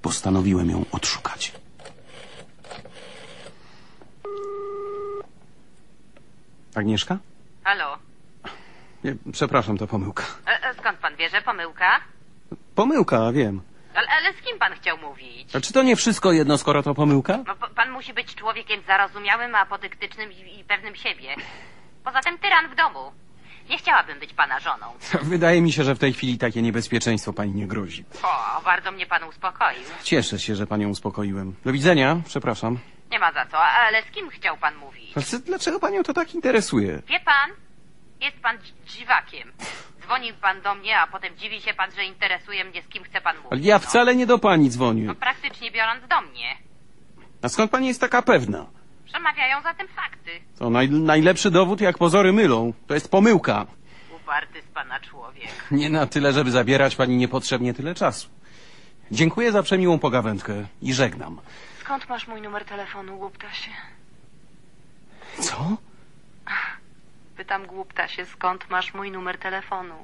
Postanowiłem ją odszukać. Agnieszka? Halo? Nie, przepraszam, to pomyłka. E, e, skąd pan wie, że pomyłka? Pomyłka, wiem. Ale, ale z kim pan chciał mówić? A czy to nie wszystko jedno, skoro to pomyłka? No, p- pan musi być człowiekiem zarozumiałym, apodyktycznym i, i pewnym siebie. Poza tym tyran w domu. Nie chciałabym być pana żoną. Wydaje mi się, że w tej chwili takie niebezpieczeństwo pani nie grozi. O, bardzo mnie pan uspokoił. Cieszę się, że panią uspokoiłem. Do widzenia, przepraszam. Nie ma za co, ale z kim chciał pan mówić? Znaczy, Dlaczego panią to tak interesuje? Wie pan, jest pan dzi- dziwakiem. Dzwonił pan do mnie, a potem dziwi się pan, że interesuje mnie, z kim chce pan mówić. Ale ja wcale nie do pani dzwonię. No, praktycznie biorąc do mnie. A skąd pani jest taka pewna? Przemawiają za tym fakty. To naj, najlepszy dowód, jak pozory mylą. To jest pomyłka. Uparty z pana człowiek. Nie na tyle, żeby zabierać pani niepotrzebnie tyle czasu. Dziękuję za przemiłą pogawędkę i żegnam. Skąd masz mój numer telefonu, głuptasie? Co? Pytam głuptasie, skąd masz mój numer telefonu?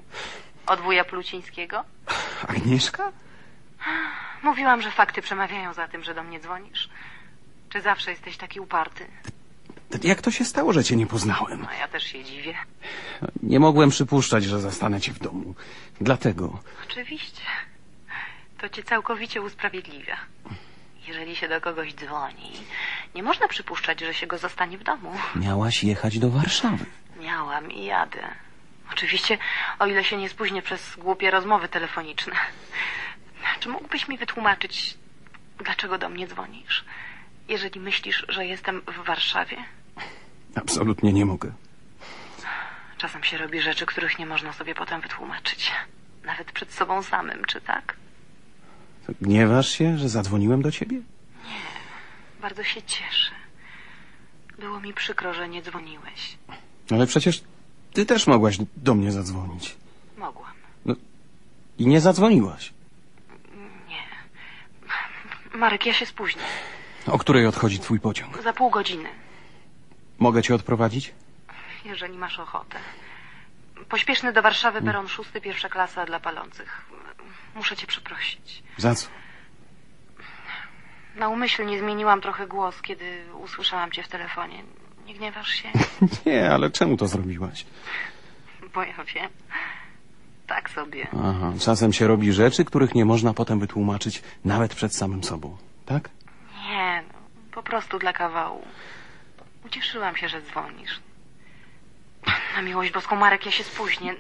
Od wuja Plucińskiego? Agnieszka? Mówiłam, że fakty przemawiają za tym, że do mnie dzwonisz. Czy zawsze jesteś taki uparty? Jak to się stało, że cię nie poznałem? A ja też się dziwię. Nie mogłem przypuszczać, że zastanę cię w domu. Dlatego. Oczywiście. To cię całkowicie usprawiedliwia. Jeżeli się do kogoś dzwoni, nie można przypuszczać, że się go zostanie w domu. Miałaś jechać do Warszawy. Miałam i jadę. Oczywiście, o ile się nie spóźnię przez głupie rozmowy telefoniczne. Czy mógłbyś mi wytłumaczyć, dlaczego do mnie dzwonisz? Jeżeli myślisz, że jestem w Warszawie? Absolutnie nie mogę. Czasem się robi rzeczy, których nie można sobie potem wytłumaczyć. Nawet przed sobą samym, czy tak? Gniewasz się, że zadzwoniłem do ciebie? Bardzo się cieszę. Było mi przykro, że nie dzwoniłeś. Ale przecież ty też mogłaś do mnie zadzwonić. Mogłam. I nie zadzwoniłaś. Nie. Marek, ja się spóźnię. O której odchodzi twój pociąg? Za pół godziny, Mogę cię odprowadzić? jeżeli masz ochotę. Pośpieszny do Warszawy, peron szósty, pierwsza klasa dla palących. Muszę cię przeprosić. Za co? Naumyślnie zmieniłam trochę głos, kiedy usłyszałam cię w telefonie. Nie gniewasz się? Nie, ale czemu to zrobiłaś? Bo ja wiem. Tak sobie. Aha, czasem się robi rzeczy, których nie można potem wytłumaczyć nawet przed samym sobą. Tak? Nie, no, po prostu dla kawału. Ucieszyłam się, że dzwonisz. Na miłość boską, Marek, ja się spóźnię.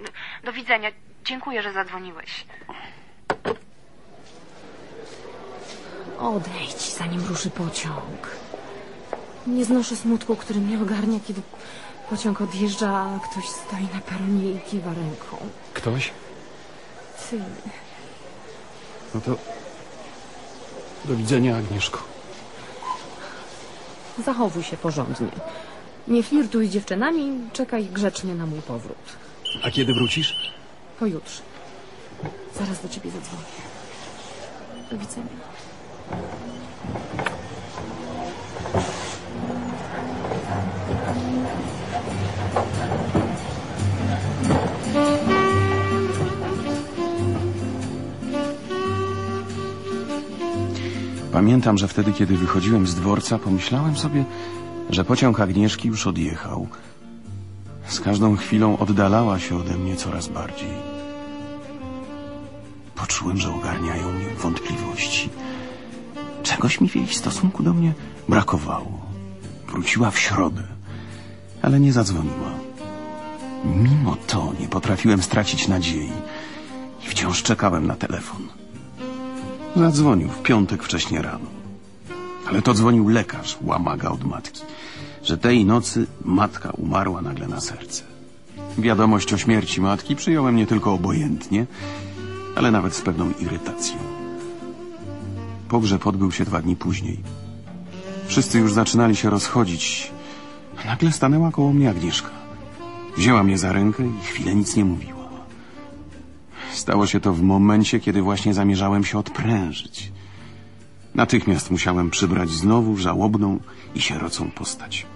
Do widzenia. Dziękuję, że zadzwoniłeś. Odejdź, zanim ruszy pociąg. Nie znoszę smutku, który mnie ogarnia, kiedy pociąg odjeżdża, a ktoś stoi na peronie i kiwa ręką. Ktoś? Ty, No to... Do widzenia, Agnieszko. zachowuj się porządnie. Nie flirtuj z dziewczynami, czekaj grzecznie na mój powrót. A kiedy wrócisz? Pojutrze. Zaraz do ciebie zadzwonię. Do widzenia. Pamiętam, że wtedy, kiedy wychodziłem z dworca, pomyślałem sobie, że pociąg Agnieszki już odjechał. Z każdą chwilą oddalała się ode mnie coraz bardziej. Poczułem, że ogarniają mnie wątpliwości. Czegoś mi w jej stosunku do mnie brakowało. Wróciła w środę, ale nie zadzwoniła. Mimo to nie potrafiłem stracić nadziei i wciąż czekałem na telefon. Zadzwonił w piątek wcześnie rano. Ale to dzwonił lekarz, łamaga od matki, że tej nocy matka umarła nagle na serce. Wiadomość o śmierci matki przyjąłem nie tylko obojętnie, ale nawet z pewną irytacją. Pogrzeb odbył się dwa dni później. Wszyscy już zaczynali się rozchodzić, nagle stanęła koło mnie Agnieszka. Wzięła mnie za rękę i chwilę nic nie mówiła. Stało się to w momencie, kiedy właśnie zamierzałem się odprężyć. Natychmiast musiałem przybrać znowu żałobną i sierocą postać.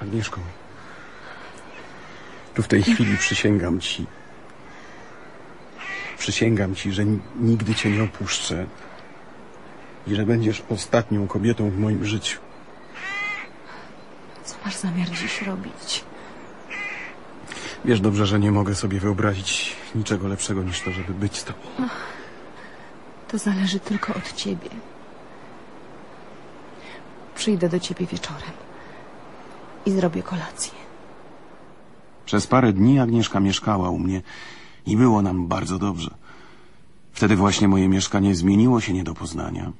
Agnieszko, tu w tej chwili przysięgam ci, przysięgam ci, że ni- nigdy cię nie opuszczę i że będziesz ostatnią kobietą w moim życiu. Co masz zamiar dziś robić? Wiesz dobrze, że nie mogę sobie wyobrazić niczego lepszego niż to, żeby być z tobą. To zależy tylko od ciebie. Przyjdę do ciebie wieczorem i zrobię kolację. Przez parę dni Agnieszka mieszkała u mnie i było nam bardzo dobrze. Wtedy właśnie moje mieszkanie zmieniło się nie do poznania.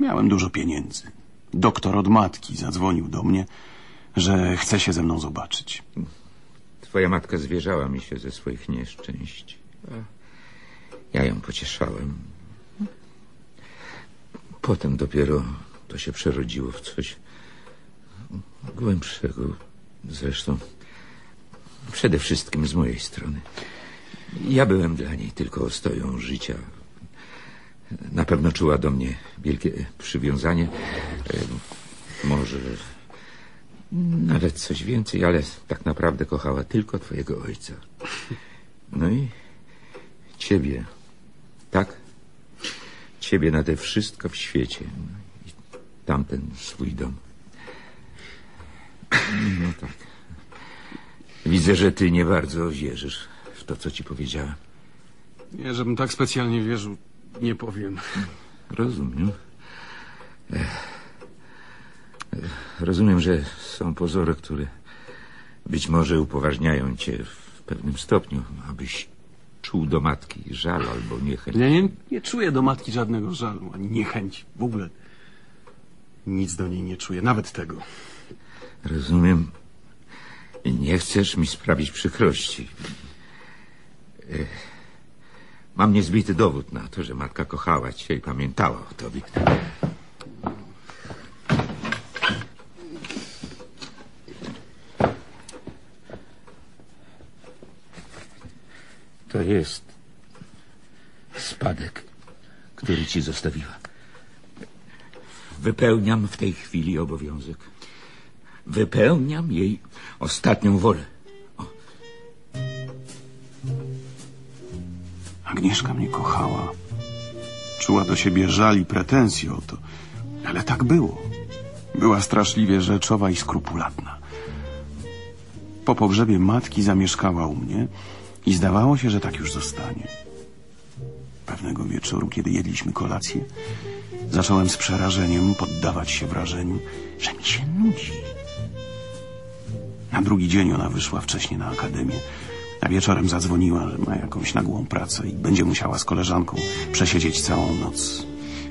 Miałem dużo pieniędzy. Doktor od matki zadzwonił do mnie, że chce się ze mną zobaczyć. Twoja matka zwierzała mi się ze swoich nieszczęść. Ja ją pocieszałem. Potem dopiero to się przerodziło w coś głębszego. Zresztą przede wszystkim z mojej strony. Ja byłem dla niej tylko ostoją życia. Na pewno czuła do mnie wielkie przywiązanie. E, Może nawet coś więcej, ale tak naprawdę kochała tylko twojego ojca. No i ciebie. Tak? Ciebie nade wszystko w świecie. No I tamten swój dom. No tak. Widzę, że ty nie bardzo wierzysz to, co ci powiedziałem. Nie, żebym tak specjalnie wierzył, nie powiem. Rozumiem. Ech. Ech, Rozumiem, że są pozory, które być może upoważniają cię w pewnym stopniu, abyś czuł do matki żal albo niechęć. Ja nie, nie czuję do matki żadnego żalu, ani niechęci. W ogóle nic do niej nie czuję, nawet tego. Rozumiem. Nie chcesz mi sprawić przykrości. Mam niezbity dowód na to, że matka kochała cię i pamiętała o tobie. To jest spadek, który ci zostawiła. Wypełniam w tej chwili obowiązek. Wypełniam jej ostatnią wolę. Agnieszka mnie kochała. Czuła do siebie żal i pretensje o to. Ale tak było. Była straszliwie rzeczowa i skrupulatna. Po pogrzebie matki zamieszkała u mnie i zdawało się, że tak już zostanie. Pewnego wieczoru, kiedy jedliśmy kolację, zacząłem z przerażeniem poddawać się wrażeniu, że mi się nudzi. Na drugi dzień ona wyszła wcześnie na akademię, a wieczorem zadzwoniła, że ma jakąś nagłą pracę i będzie musiała z koleżanką przesiedzieć całą noc.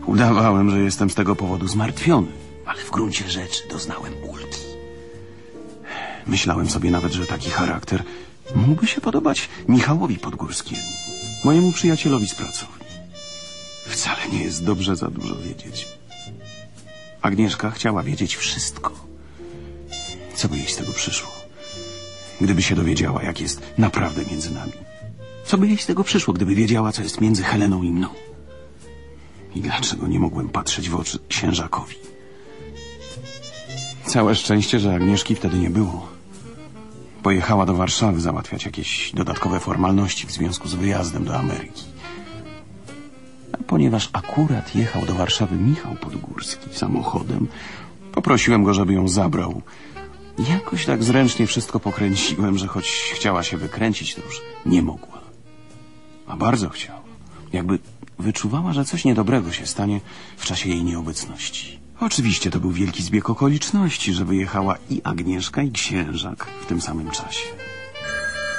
Udawałem, że jestem z tego powodu zmartwiony, ale w gruncie rzeczy doznałem ulgi. Myślałem sobie nawet, że taki charakter mógłby się podobać Michałowi Podgórskiemu, mojemu przyjacielowi z pracowni. Wcale nie jest dobrze za dużo wiedzieć. Agnieszka chciała wiedzieć wszystko. Co by jej z tego przyszło? Gdyby się dowiedziała, jak jest naprawdę między nami. Co by jej z tego przyszło, gdyby wiedziała, co jest między Heleną i mną? I dlaczego nie mogłem patrzeć w oczy księżakowi? Całe szczęście, że Agnieszki wtedy nie było. Pojechała do Warszawy załatwiać jakieś dodatkowe formalności w związku z wyjazdem do Ameryki. A ponieważ akurat jechał do Warszawy Michał Podgórski samochodem, poprosiłem go, żeby ją zabrał. Jakoś tak zręcznie wszystko pokręciłem, że choć chciała się wykręcić, to już nie mogła. A bardzo chciała. Jakby wyczuwała, że coś niedobrego się stanie w czasie jej nieobecności. Oczywiście to był wielki zbieg okoliczności, że wyjechała i Agnieszka, i księżak w tym samym czasie.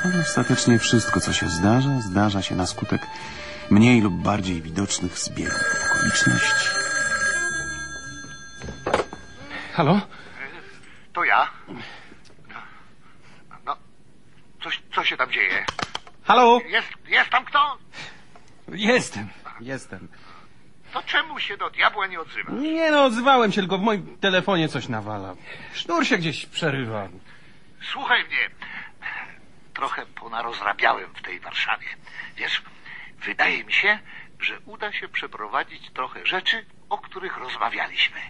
Ale ostatecznie wszystko, co się zdarza, zdarza się na skutek mniej lub bardziej widocznych zbiegów okoliczności. Halo? To ja. No, coś, co się tam dzieje? Halo? Jest, jest tam kto? Jestem, jestem. To czemu się do diabła nie odzywa? Nie no, odzywałem się, tylko w moim telefonie coś nawala. Sznur się gdzieś przerywa. Słuchaj mnie. Trochę ponarozrabiałem w tej Warszawie. Wiesz, wydaje mi się, że uda się przeprowadzić trochę rzeczy, o których rozmawialiśmy.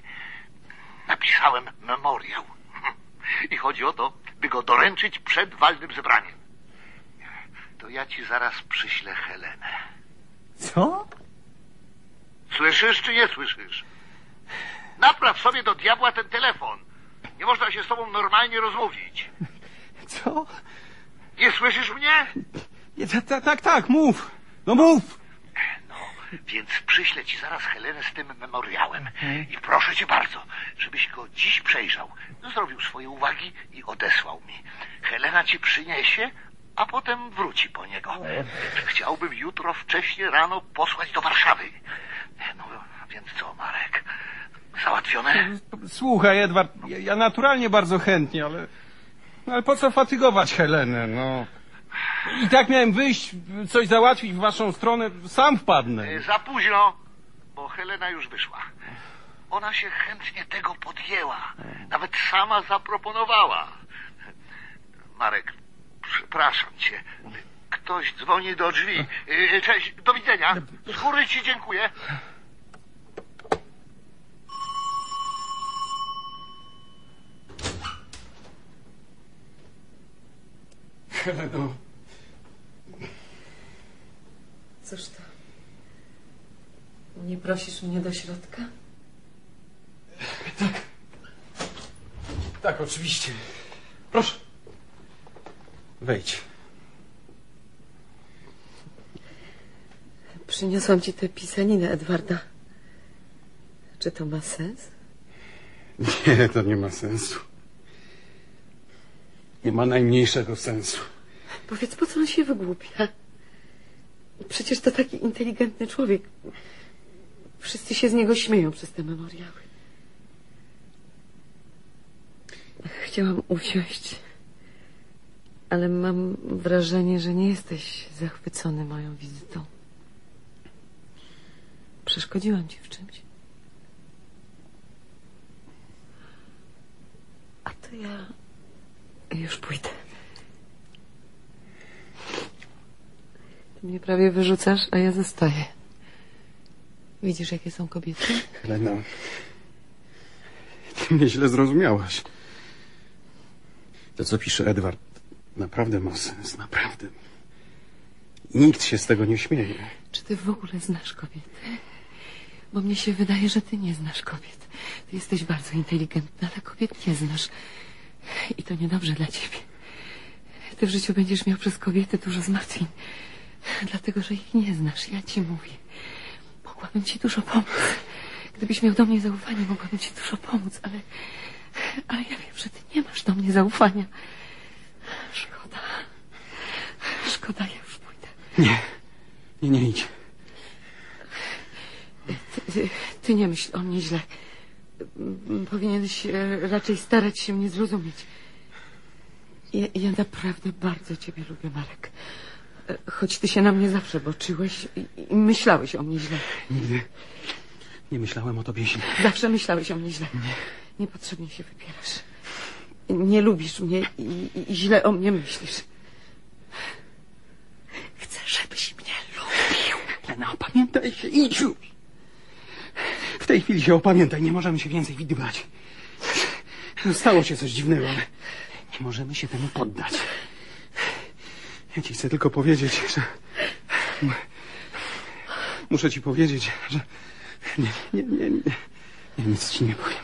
Napisałem memoriał. I chodzi o to, by go doręczyć przed walnym zebraniem. To ja ci zaraz przyślę Helenę. Co? Słyszysz czy nie słyszysz? Napraw sobie do diabła ten telefon. Nie można się z tobą normalnie rozmówić. Co? Nie słyszysz mnie? Nie, ta, ta, tak, tak, mów. No mów. Więc przyślę ci zaraz Helenę z tym memoriałem. I proszę cię bardzo, żebyś go dziś przejrzał. Zrobił swoje uwagi i odesłał mi. Helena ci przyniesie, a potem wróci po niego. Chciałbym jutro wcześnie rano posłać do Warszawy. No, więc co, Marek? Załatwione? Słuchaj, Edward, ja, ja naturalnie bardzo chętnie, ale... Ale po co fatygować Helenę, no? I tak miałem wyjść, coś załatwić w waszą stronę, sam wpadnę. E, Za późno, bo Helena już wyszła. Ona się chętnie tego podjęła. Nawet sama zaproponowała. Marek, przepraszam cię. Ktoś dzwoni do drzwi. E, Cześć, do widzenia. Z góry ci dziękuję. Heleno, Cóż to? Nie prosisz mnie do środka? tak, oczywiście. Proszę. Wejdź. Przyniosłam ci tę pisaninę Edwarda. Czy to ma sens? Nie, to nie ma sensu. Nie ma najmniejszego sensu. Powiedz, po co on się wygłupia? Przecież to taki inteligentny człowiek. Wszyscy się z niego śmieją przez te memoriały. Chciałam usiąść, ale mam wrażenie, że nie jesteś zachwycony moją wizytą. Przeszkodziłam ci w czymś. A to ja już pójdę. Ty mnie prawie wyrzucasz, a ja zostaję. Widzisz, jakie są kobiety? Helena, ty mnie źle zrozumiałaś. To, co pisze Edward, naprawdę ma sens, naprawdę. Nikt się z tego nie śmieje. Czy ty w ogóle znasz kobiety? Bo mnie się wydaje, że ty nie znasz kobiet. Ty jesteś bardzo inteligentna, ale kobiet nie znasz. I to niedobrze dla ciebie. Ty w życiu będziesz miał przez kobiety dużo zmartwień. Dlatego, że ich nie znasz. Ja ci mówię. Mogłabym ci dużo pomóc. Gdybyś miał do mnie zaufanie, mogłabym ci dużo pomóc, ale... Ale ja wiem, że ty nie masz do mnie zaufania. Szkoda. Szkoda, ja już pójdę. Nie, nie, nie idź. Ty, ty, ty nie myśl o mnie źle. Powinieneś e, raczej starać się mnie zrozumieć. Ja, ja naprawdę bardzo ciebie lubię, Marek. Choć ty się na mnie zawsze boczyłeś i, i myślałeś o mnie źle. Nigdy nie myślałem o tobie źle. Zawsze myślałeś o mnie źle. Niepotrzebnie się wypierasz. Nie lubisz mnie i, i, i źle o mnie myślisz. Chcę, żebyś mnie lubił. Helena, opamiętaj się, idź już. W tej chwili się opamiętaj, nie możemy się więcej widybać. Stało się coś dziwnego, ale nie możemy się temu poddać. Ja ci chcę tylko powiedzieć, że... Muszę ci powiedzieć, że... Nie, nie, nie, nie, nic ci nie powiem.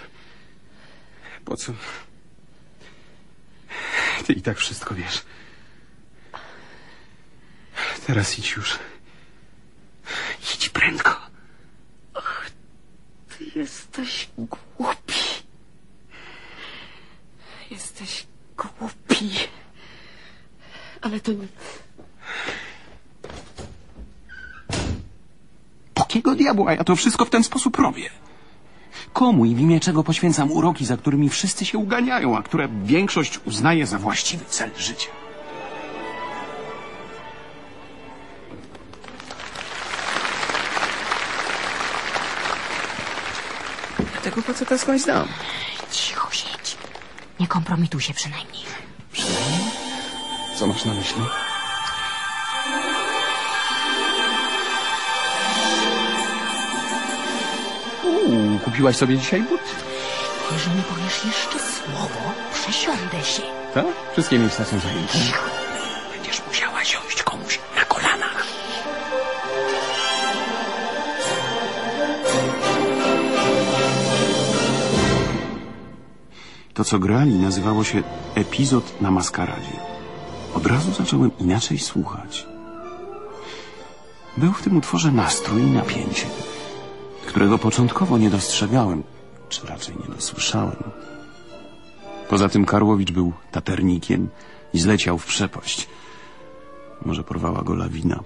Po co? Ty i tak wszystko wiesz. Teraz idź już. Idź prędko. Ty jesteś głupi. Jesteś głupi. Ale to... Po kiego diabła ja to wszystko w ten sposób robię? Komu i w imię czego poświęcam uroki, za którymi wszyscy się uganiają, a które większość uznaje za właściwy cel życia? Tego faceta skądś znam. Cicho siedź. Nie kompromituj się przynajmniej. Przynajmniej? Co masz na myśli? Uuu, kupiłaś sobie dzisiaj buty? Jeżeli powiesz jeszcze słowo, przesiądę się. Tak? Wszystkie miejsca są zajęte. Będziesz musiała siąść komuś na kolanach. To, co grali, nazywało się epizod na maskaradzie. Od razu zacząłem inaczej słuchać. Był w tym utworze nastrój i napięcie, którego początkowo nie dostrzegałem, czy raczej nie dosłyszałem. Poza tym Karłowicz był taternikiem i zleciał w przepaść. Może porwała go lawina.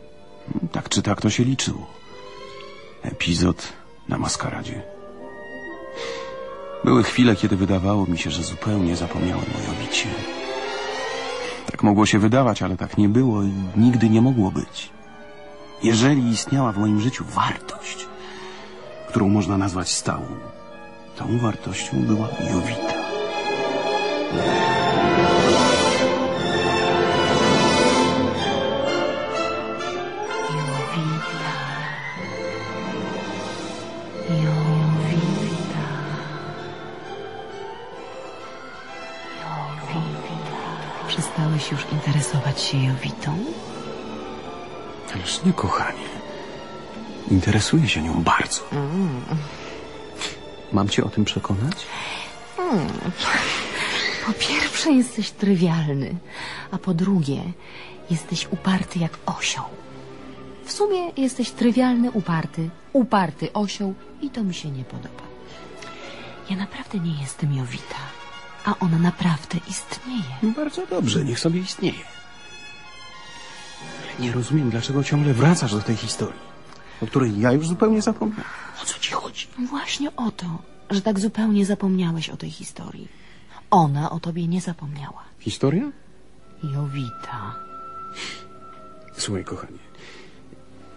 Tak czy tak to się liczyło. Epizod na maskaradzie. Były chwile, kiedy wydawało mi się, że zupełnie zapomniałem o Jowicie. Tak mogło się wydawać, ale tak nie było i nigdy nie mogło być. Jeżeli istniała w moim życiu wartość, którą można nazwać stałą, tą wartością była Jowita. Przestałeś już interesować się Jowitą? Ależ nie, kochanie. Interesuję się nią bardzo. Mam cię o tym przekonać? Hmm. Po pierwsze jesteś trywialny, a po drugie jesteś uparty jak osioł. W sumie jesteś trywialny, uparty, uparty osioł i to mi się nie podoba. Ja naprawdę nie jestem Jowita, a ona naprawdę istnieje. Bardzo dobrze, niech sobie istnieje. Ale nie rozumiem, dlaczego ciągle wracasz do tej historii, o której ja już zupełnie zapomniałem. O co ci chodzi? Właśnie o to, że tak zupełnie zapomniałeś o tej historii. Ona o tobie nie zapomniała. Historia? Jowita. Słuchaj, kochanie.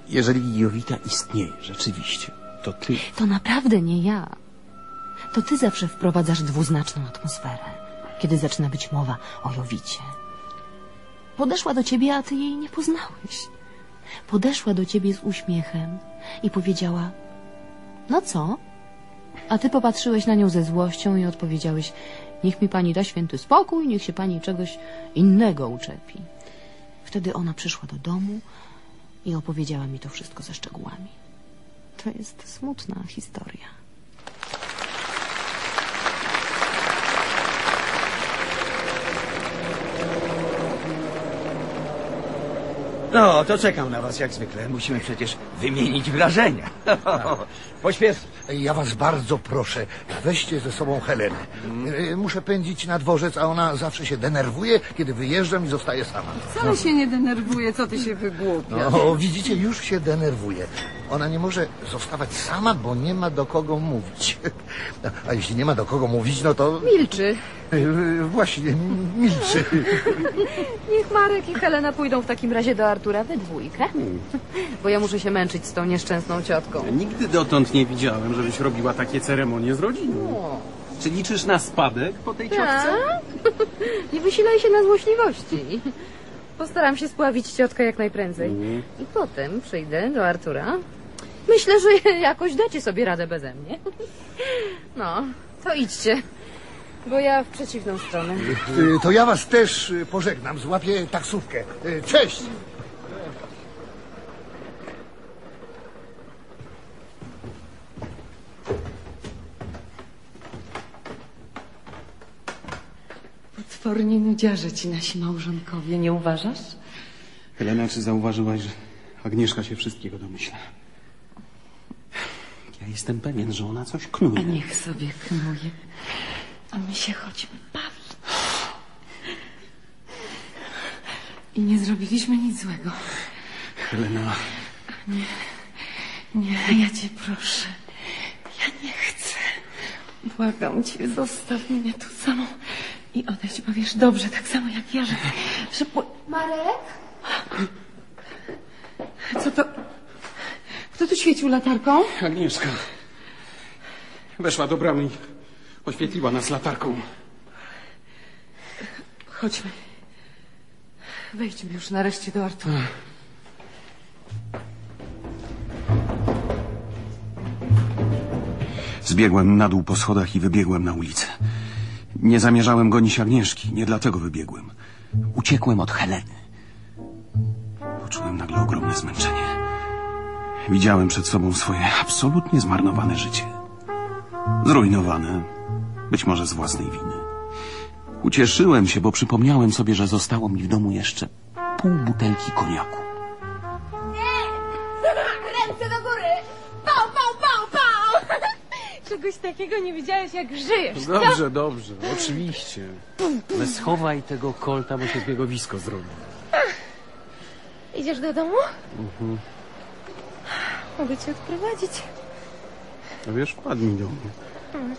Jeżeli Jowita istnieje rzeczywiście, to ty... To naprawdę nie ja. To ty zawsze wprowadzasz dwuznaczną atmosferę, kiedy zaczyna być mowa o Jowicie. Podeszła do ciebie, a ty jej nie poznałeś. Podeszła do ciebie z uśmiechem i powiedziała: No co? A ty popatrzyłeś na nią ze złością i odpowiedziałeś: Niech mi pani da święty spokój, niech się pani czegoś innego uczepi. Wtedy ona przyszła do domu i opowiedziała mi to wszystko ze szczegółami. To jest smutna historia. No, to czekam na was jak zwykle. Musimy przecież wymienić wrażenia. Pośpiesz. Ja was bardzo proszę, weźcie ze sobą Helenę. Y, Muszę pędzić na dworzec, a ona zawsze się denerwuje, kiedy wyjeżdżam i zostaje sama. Wcale się nie denerwuje, co ty się wygłupiasz. No, widzicie, już się denerwuje. Ona nie może zostawać sama, bo nie ma do kogo mówić. A jeśli nie ma do kogo mówić, no to Milczy. y, właśnie milczy. Niech Marek i Helena pójdą w takim razie do Artura we dwójkę. Bo ja muszę się męczyć z tą nieszczęsną ciotką. Nigdy dotąd nie widziałem, żebyś robiła takie ceremonie z rodziną. Czy liczysz na spadek po tej ciotce? Tak? Nie wysilaj się na złośliwości. Postaram się spławić ciotkę jak najprędzej. I potem przyjdę do Artura. Myślę, że jakoś dacie sobie radę beze mnie. No, to idźcie. Bo ja w przeciwną stronę. Y, To ja was też y, pożegnam, złapię taksówkę. Y, Cześć! Potwornie nudziarze ci nasi małżonkowie, nie uważasz? Helena, czy zauważyłaś, że Agnieszka się wszystkiego domyśla? Ja jestem pewien, że ona coś A knuje. niech sobie knuje. A my się chodźmy bawić. I nie zrobiliśmy nic złego. Helena, Nie, nie, ja cię proszę. Ja nie chcę. Błagam cię, zostaw mnie tu samą i odejdź, bo wiesz dobrze, tak samo jak ja, że... że po... Marek? Co to... Kto tu świecił latarką? Agnieszka. Weszła do bramy i oświetliła nas latarką. Chodźmy. Wejdźmy już nareszcie do Artura. Zbiegłem na dół po schodach i wybiegłem na ulicę. Nie zamierzałem gonić Agnieszki, nie dlatego wybiegłem. Uciekłem od Heleny. Poczułem nagle ogromne zmęczenie. Widziałem przed sobą swoje absolutnie zmarnowane życie. Zrujnowane, być może z własnej winy. Ucieszyłem się, bo przypomniałem sobie, że zostało mi w domu jeszcze pół butelki koniaku. Czegoś takiego nie widziałeś, jak żyjesz. Dobrze, dobrze, oczywiście. Ale schowaj tego kolta, bo się zbiegowisko zrobi. Idziesz do domu? Mhm. Mogę cię odprowadzić. No wiesz, wpadnij do mnie. Mm.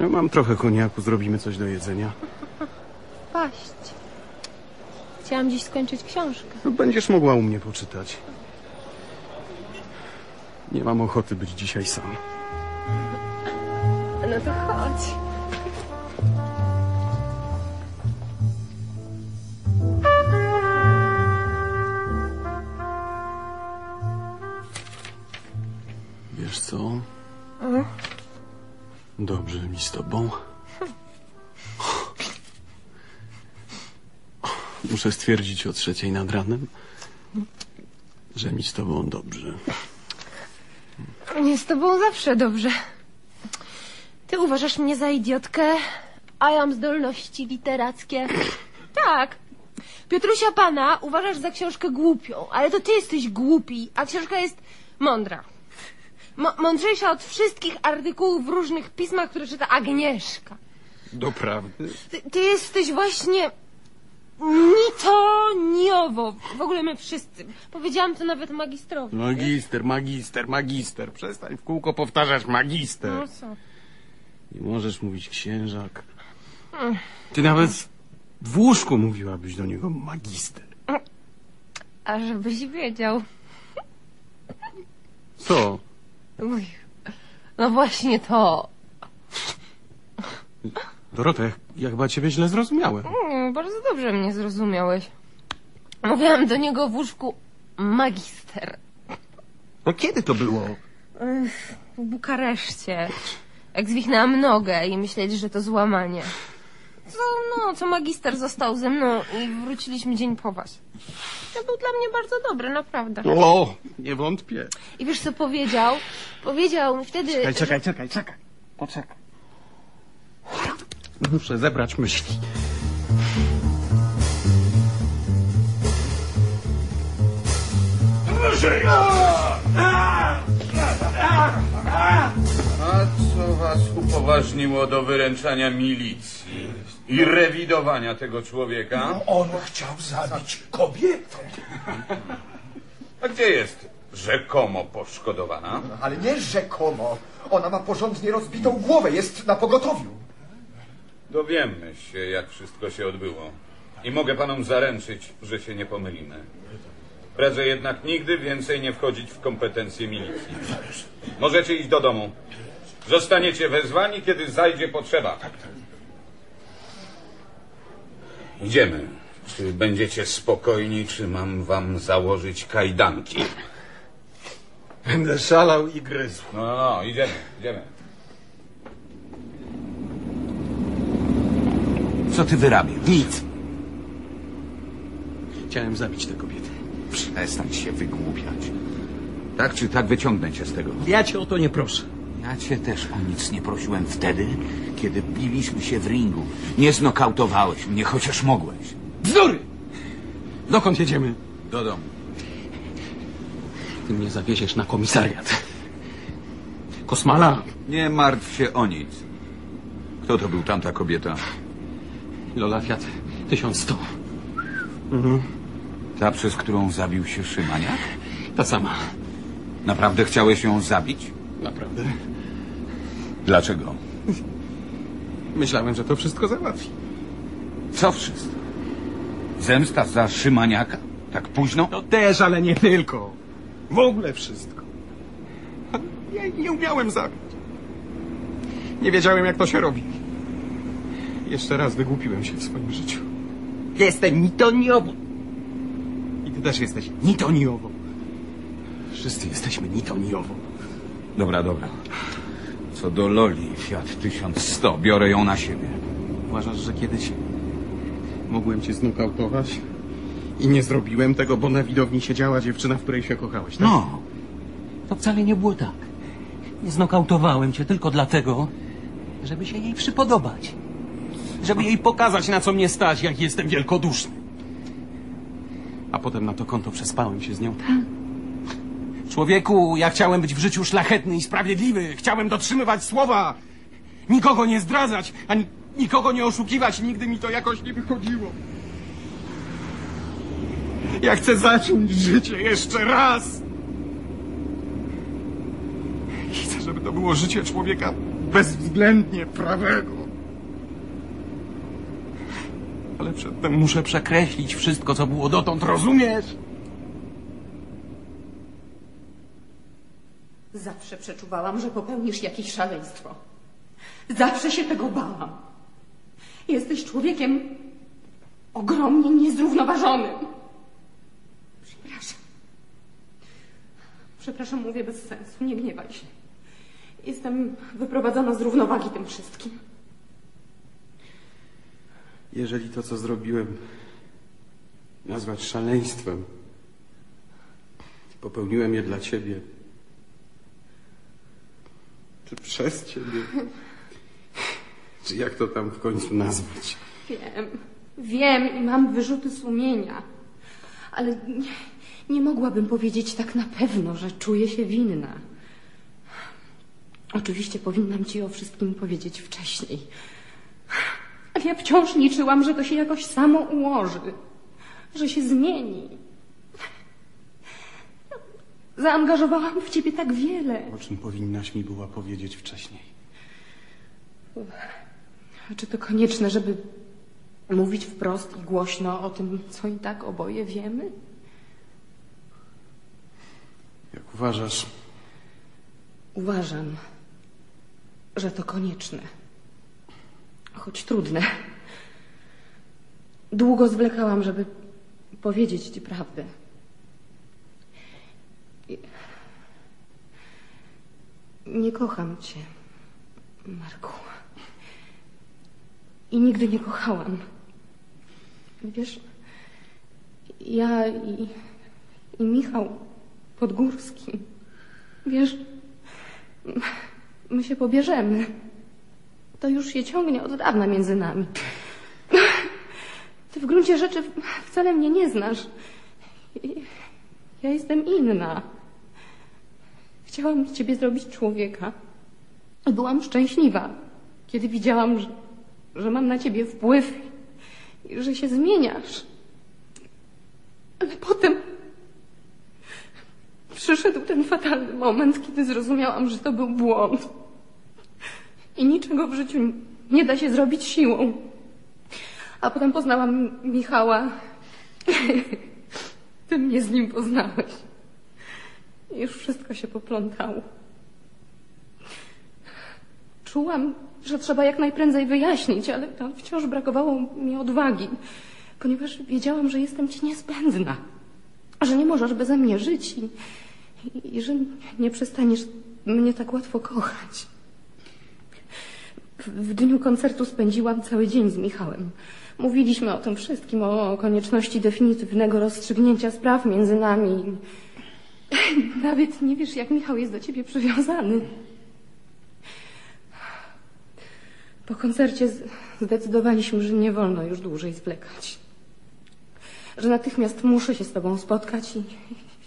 Ja mam trochę koniaku, zrobimy coś do jedzenia. Paść. Chciałam dziś skończyć książkę. No, będziesz mogła u mnie poczytać. Nie mam ochoty być dzisiaj sam. No to chodź. Wiesz co? Dobrze mi z tobą. Muszę stwierdzić o trzeciej nad ranem, że mi z tobą dobrze. Nie z tobą zawsze dobrze. Ty uważasz mnie za idiotkę, a ja mam zdolności literackie. Tak. Piotrusia Pana uważasz za książkę głupią, ale to ty jesteś głupi, a książka jest mądra. Mo- mądrzejsza od wszystkich artykułów w różnych pismach, które czyta Agnieszka. Doprawdy? Ty, ty jesteś właśnie ni to, ni owo. W ogóle my wszyscy. Powiedziałam to nawet magistrowi. Magister, magister, magister. Przestań w kółko powtarzać magister. No co? Nie możesz mówić księżak. Ty nawet w łóżku mówiłabyś do niego magister. A żebyś wiedział. Co? Uj. No właśnie to. Dorota, ja, ja chyba ciebie źle zrozumiałem. Mm, bardzo dobrze mnie zrozumiałeś. Mówiłam do niego w łóżku magister. No kiedy to było? W Bukareszcie. Jak zwichnęłam nogę i myśleć, że to złamanie. Co, no, co magister został ze mną i wróciliśmy dzień po was. To był dla mnie bardzo dobry, naprawdę. O, nie wątpię. I wiesz co powiedział? Powiedział mi wtedy... Czekaj, że- czekaj, czekaj, czekaj. Poczekaj. Muszę zebrać myśli. A co was upoważniło do wyręczania milicji i rewidowania tego człowieka? No, On chciał zabić kobietę. A gdzie jest rzekomo poszkodowana? Ale nie rzekomo. Ona ma porządnie rozbitą głowę, jest na pogotowiu. Dowiemy się, jak wszystko się odbyło. I mogę panom zaręczyć, że się nie pomylimy. Radzę jednak nigdy więcej nie wchodzić w kompetencje milicji. Możecie iść do domu. Zostaniecie wezwani, kiedy zajdzie potrzeba. Idziemy. Czy będziecie spokojni, czy mam wam założyć kajdanki? Będę szalał i gryzł. No, no, no, idziemy, idziemy. Co ty wyrabiasz? Nic. Chciałem zabić tę kobietę. Przestań się wygłupiać. Tak czy tak wyciągnę cię z tego. Ja cię o to nie proszę. Ja cię też o nic nie prosiłem wtedy, kiedy biliśmy się w ringu. Nie znokautowałeś mnie, chociaż mogłeś. Bzdury! Dokąd jedziemy? Do domu. Ty mnie zawieziesz na komisariat. Kosmala, Nie martw się o nic. Kto to był tamta kobieta? Lola Fiat 1100. Mhm. Ta, przez którą zabił się Szymaniak? Ta sama. Naprawdę chciałeś ją zabić? Naprawdę. Dlaczego? Myślałem, że to wszystko załatwi. Co wszystko? Zemsta za Szymaniaka? Tak późno? No też, ale nie tylko. W ogóle wszystko. Ja nie umiałem zabić. Nie wiedziałem, jak to się robi. Jeszcze raz wygłupiłem się w swoim życiu. Jestem nitoniową. I ty też jesteś nitoniową. Wszyscy jesteśmy nitoniową. Dobra, dobra. Co do Loli, Fiat 1100, biorę ją na siebie. Uważasz, że kiedyś mogłem cię znokautować? I nie zrobiłem tego, bo na widowni siedziała dziewczyna, w której się kochałeś, tak? No, to wcale nie było tak. Nie znokautowałem cię tylko dlatego, żeby się jej przypodobać. Żeby jej pokazać, na co mnie stać, jak jestem wielkoduszny. A potem na to konto przespałem się z nią. Człowieku, ja chciałem być w życiu szlachetny i sprawiedliwy. Chciałem dotrzymywać słowa. Nikogo nie zdradzać, ani nikogo nie oszukiwać. Nigdy mi to jakoś nie wychodziło. Ja chcę zacząć życie jeszcze raz. Chcę, żeby to było życie człowieka bezwzględnie prawego. Ale przedtem muszę przekreślić wszystko, co było dotąd, rozumiesz? Zawsze przeczuwałam, że popełnisz jakieś szaleństwo. Zawsze się tego bałam. Jesteś człowiekiem ogromnie niezrównoważonym. Przepraszam. Przepraszam, mówię bez sensu. Nie gniewaj się. Jestem wyprowadzona z równowagi tym wszystkim. Jeżeli to, co zrobiłem, nazwać szaleństwem, popełniłem je dla ciebie, czy przez ciebie, czy jak to tam w końcu nazwać? Wiem, wiem i mam wyrzuty sumienia. Ale nie, nie mogłabym powiedzieć tak na pewno, że czuję się winna. Oczywiście powinnam ci o wszystkim powiedzieć wcześniej. Ale ja wciąż liczyłam, że to się jakoś samo ułoży, że się zmieni. Zaangażowałam w ciebie tak wiele. O czym powinnaś mi była powiedzieć wcześniej? Czy to konieczne, żeby mówić wprost i głośno o tym, co i tak oboje wiemy? Jak uważasz? Uważam, że to konieczne. Choć trudne. Długo zwlekałam, żeby powiedzieć ci prawdę. Nie kocham cię, Marku. I nigdy nie kochałam. Wiesz, ja i, i Michał Podgórski, wiesz, my się pobierzemy. To już się ciągnie od dawna między nami. Ty w gruncie rzeczy wcale mnie nie znasz. Ja jestem inna. Chciałam z ciebie zrobić człowieka. Byłam szczęśliwa, kiedy widziałam, że, że mam na ciebie wpływ i że się zmieniasz. Ale potem przyszedł ten fatalny moment, kiedy zrozumiałam, że to był błąd. I niczego w życiu nie da się zrobić siłą. A potem poznałam Michała. Ty mnie z nim poznałeś. Już wszystko się poplątało. Czułam, że trzeba jak najprędzej wyjaśnić, ale wciąż brakowało mi odwagi, ponieważ wiedziałam, że jestem ci niezbędna, że nie możesz beze mnie żyć i, i, i że nie przestaniesz mnie tak łatwo kochać. W, w dniu koncertu spędziłam cały dzień z Michałem. Mówiliśmy o tym wszystkim, o konieczności definitywnego rozstrzygnięcia spraw między nami. Nawet nie wiesz, jak Michał jest do ciebie przywiązany. Po koncercie zdecydowaliśmy, że nie wolno już dłużej zwlekać. Że natychmiast muszę się z tobą spotkać i,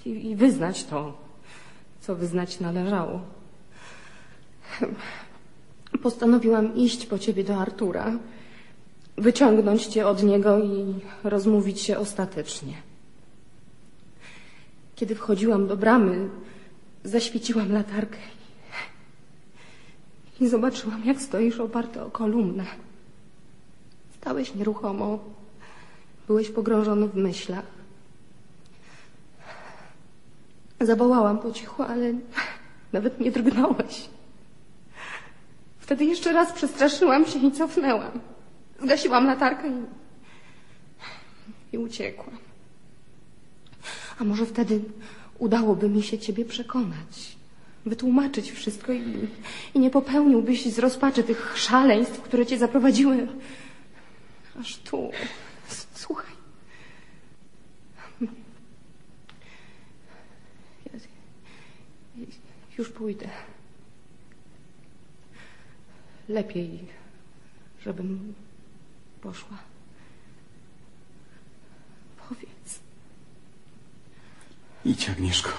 i, i wyznać to, co wyznać należało. Postanowiłam iść po ciebie do Artura. wyciągnąć cię od niego i rozmówić się ostatecznie. Kiedy wchodziłam do bramy, zaświeciłam latarkę i zobaczyłam, jak stoisz oparty o kolumnę. Stałeś nieruchomo, byłeś pogrążony w myślach. Zawołałam po cichu, ale nawet nie drgnąłeś. Wtedy jeszcze raz przestraszyłam się i cofnęłam. Zgasiłam latarkę i, i uciekłam. A może wtedy udałoby mi się ciebie przekonać, wytłumaczyć wszystko i, i nie popełniłbyś z rozpaczy tych szaleństw, które cię zaprowadziły aż tu. Słuchaj. Ja, już pójdę. Lepiej, żebym poszła. Powiedz. Idź, Agnieszko.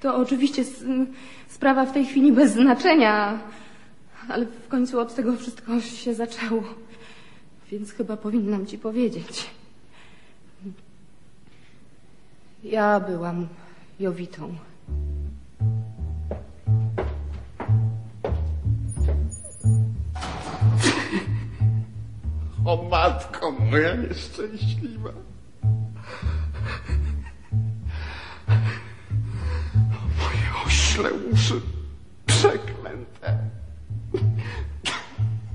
To oczywiście sprawa w tej chwili bez znaczenia, ale w końcu od tego wszystko się zaczęło. Więc chyba powinnam ci powiedzieć. Ja byłam Jowitą. O matko moja nieszczęśliwa. O moje ośle uszy przeklęte.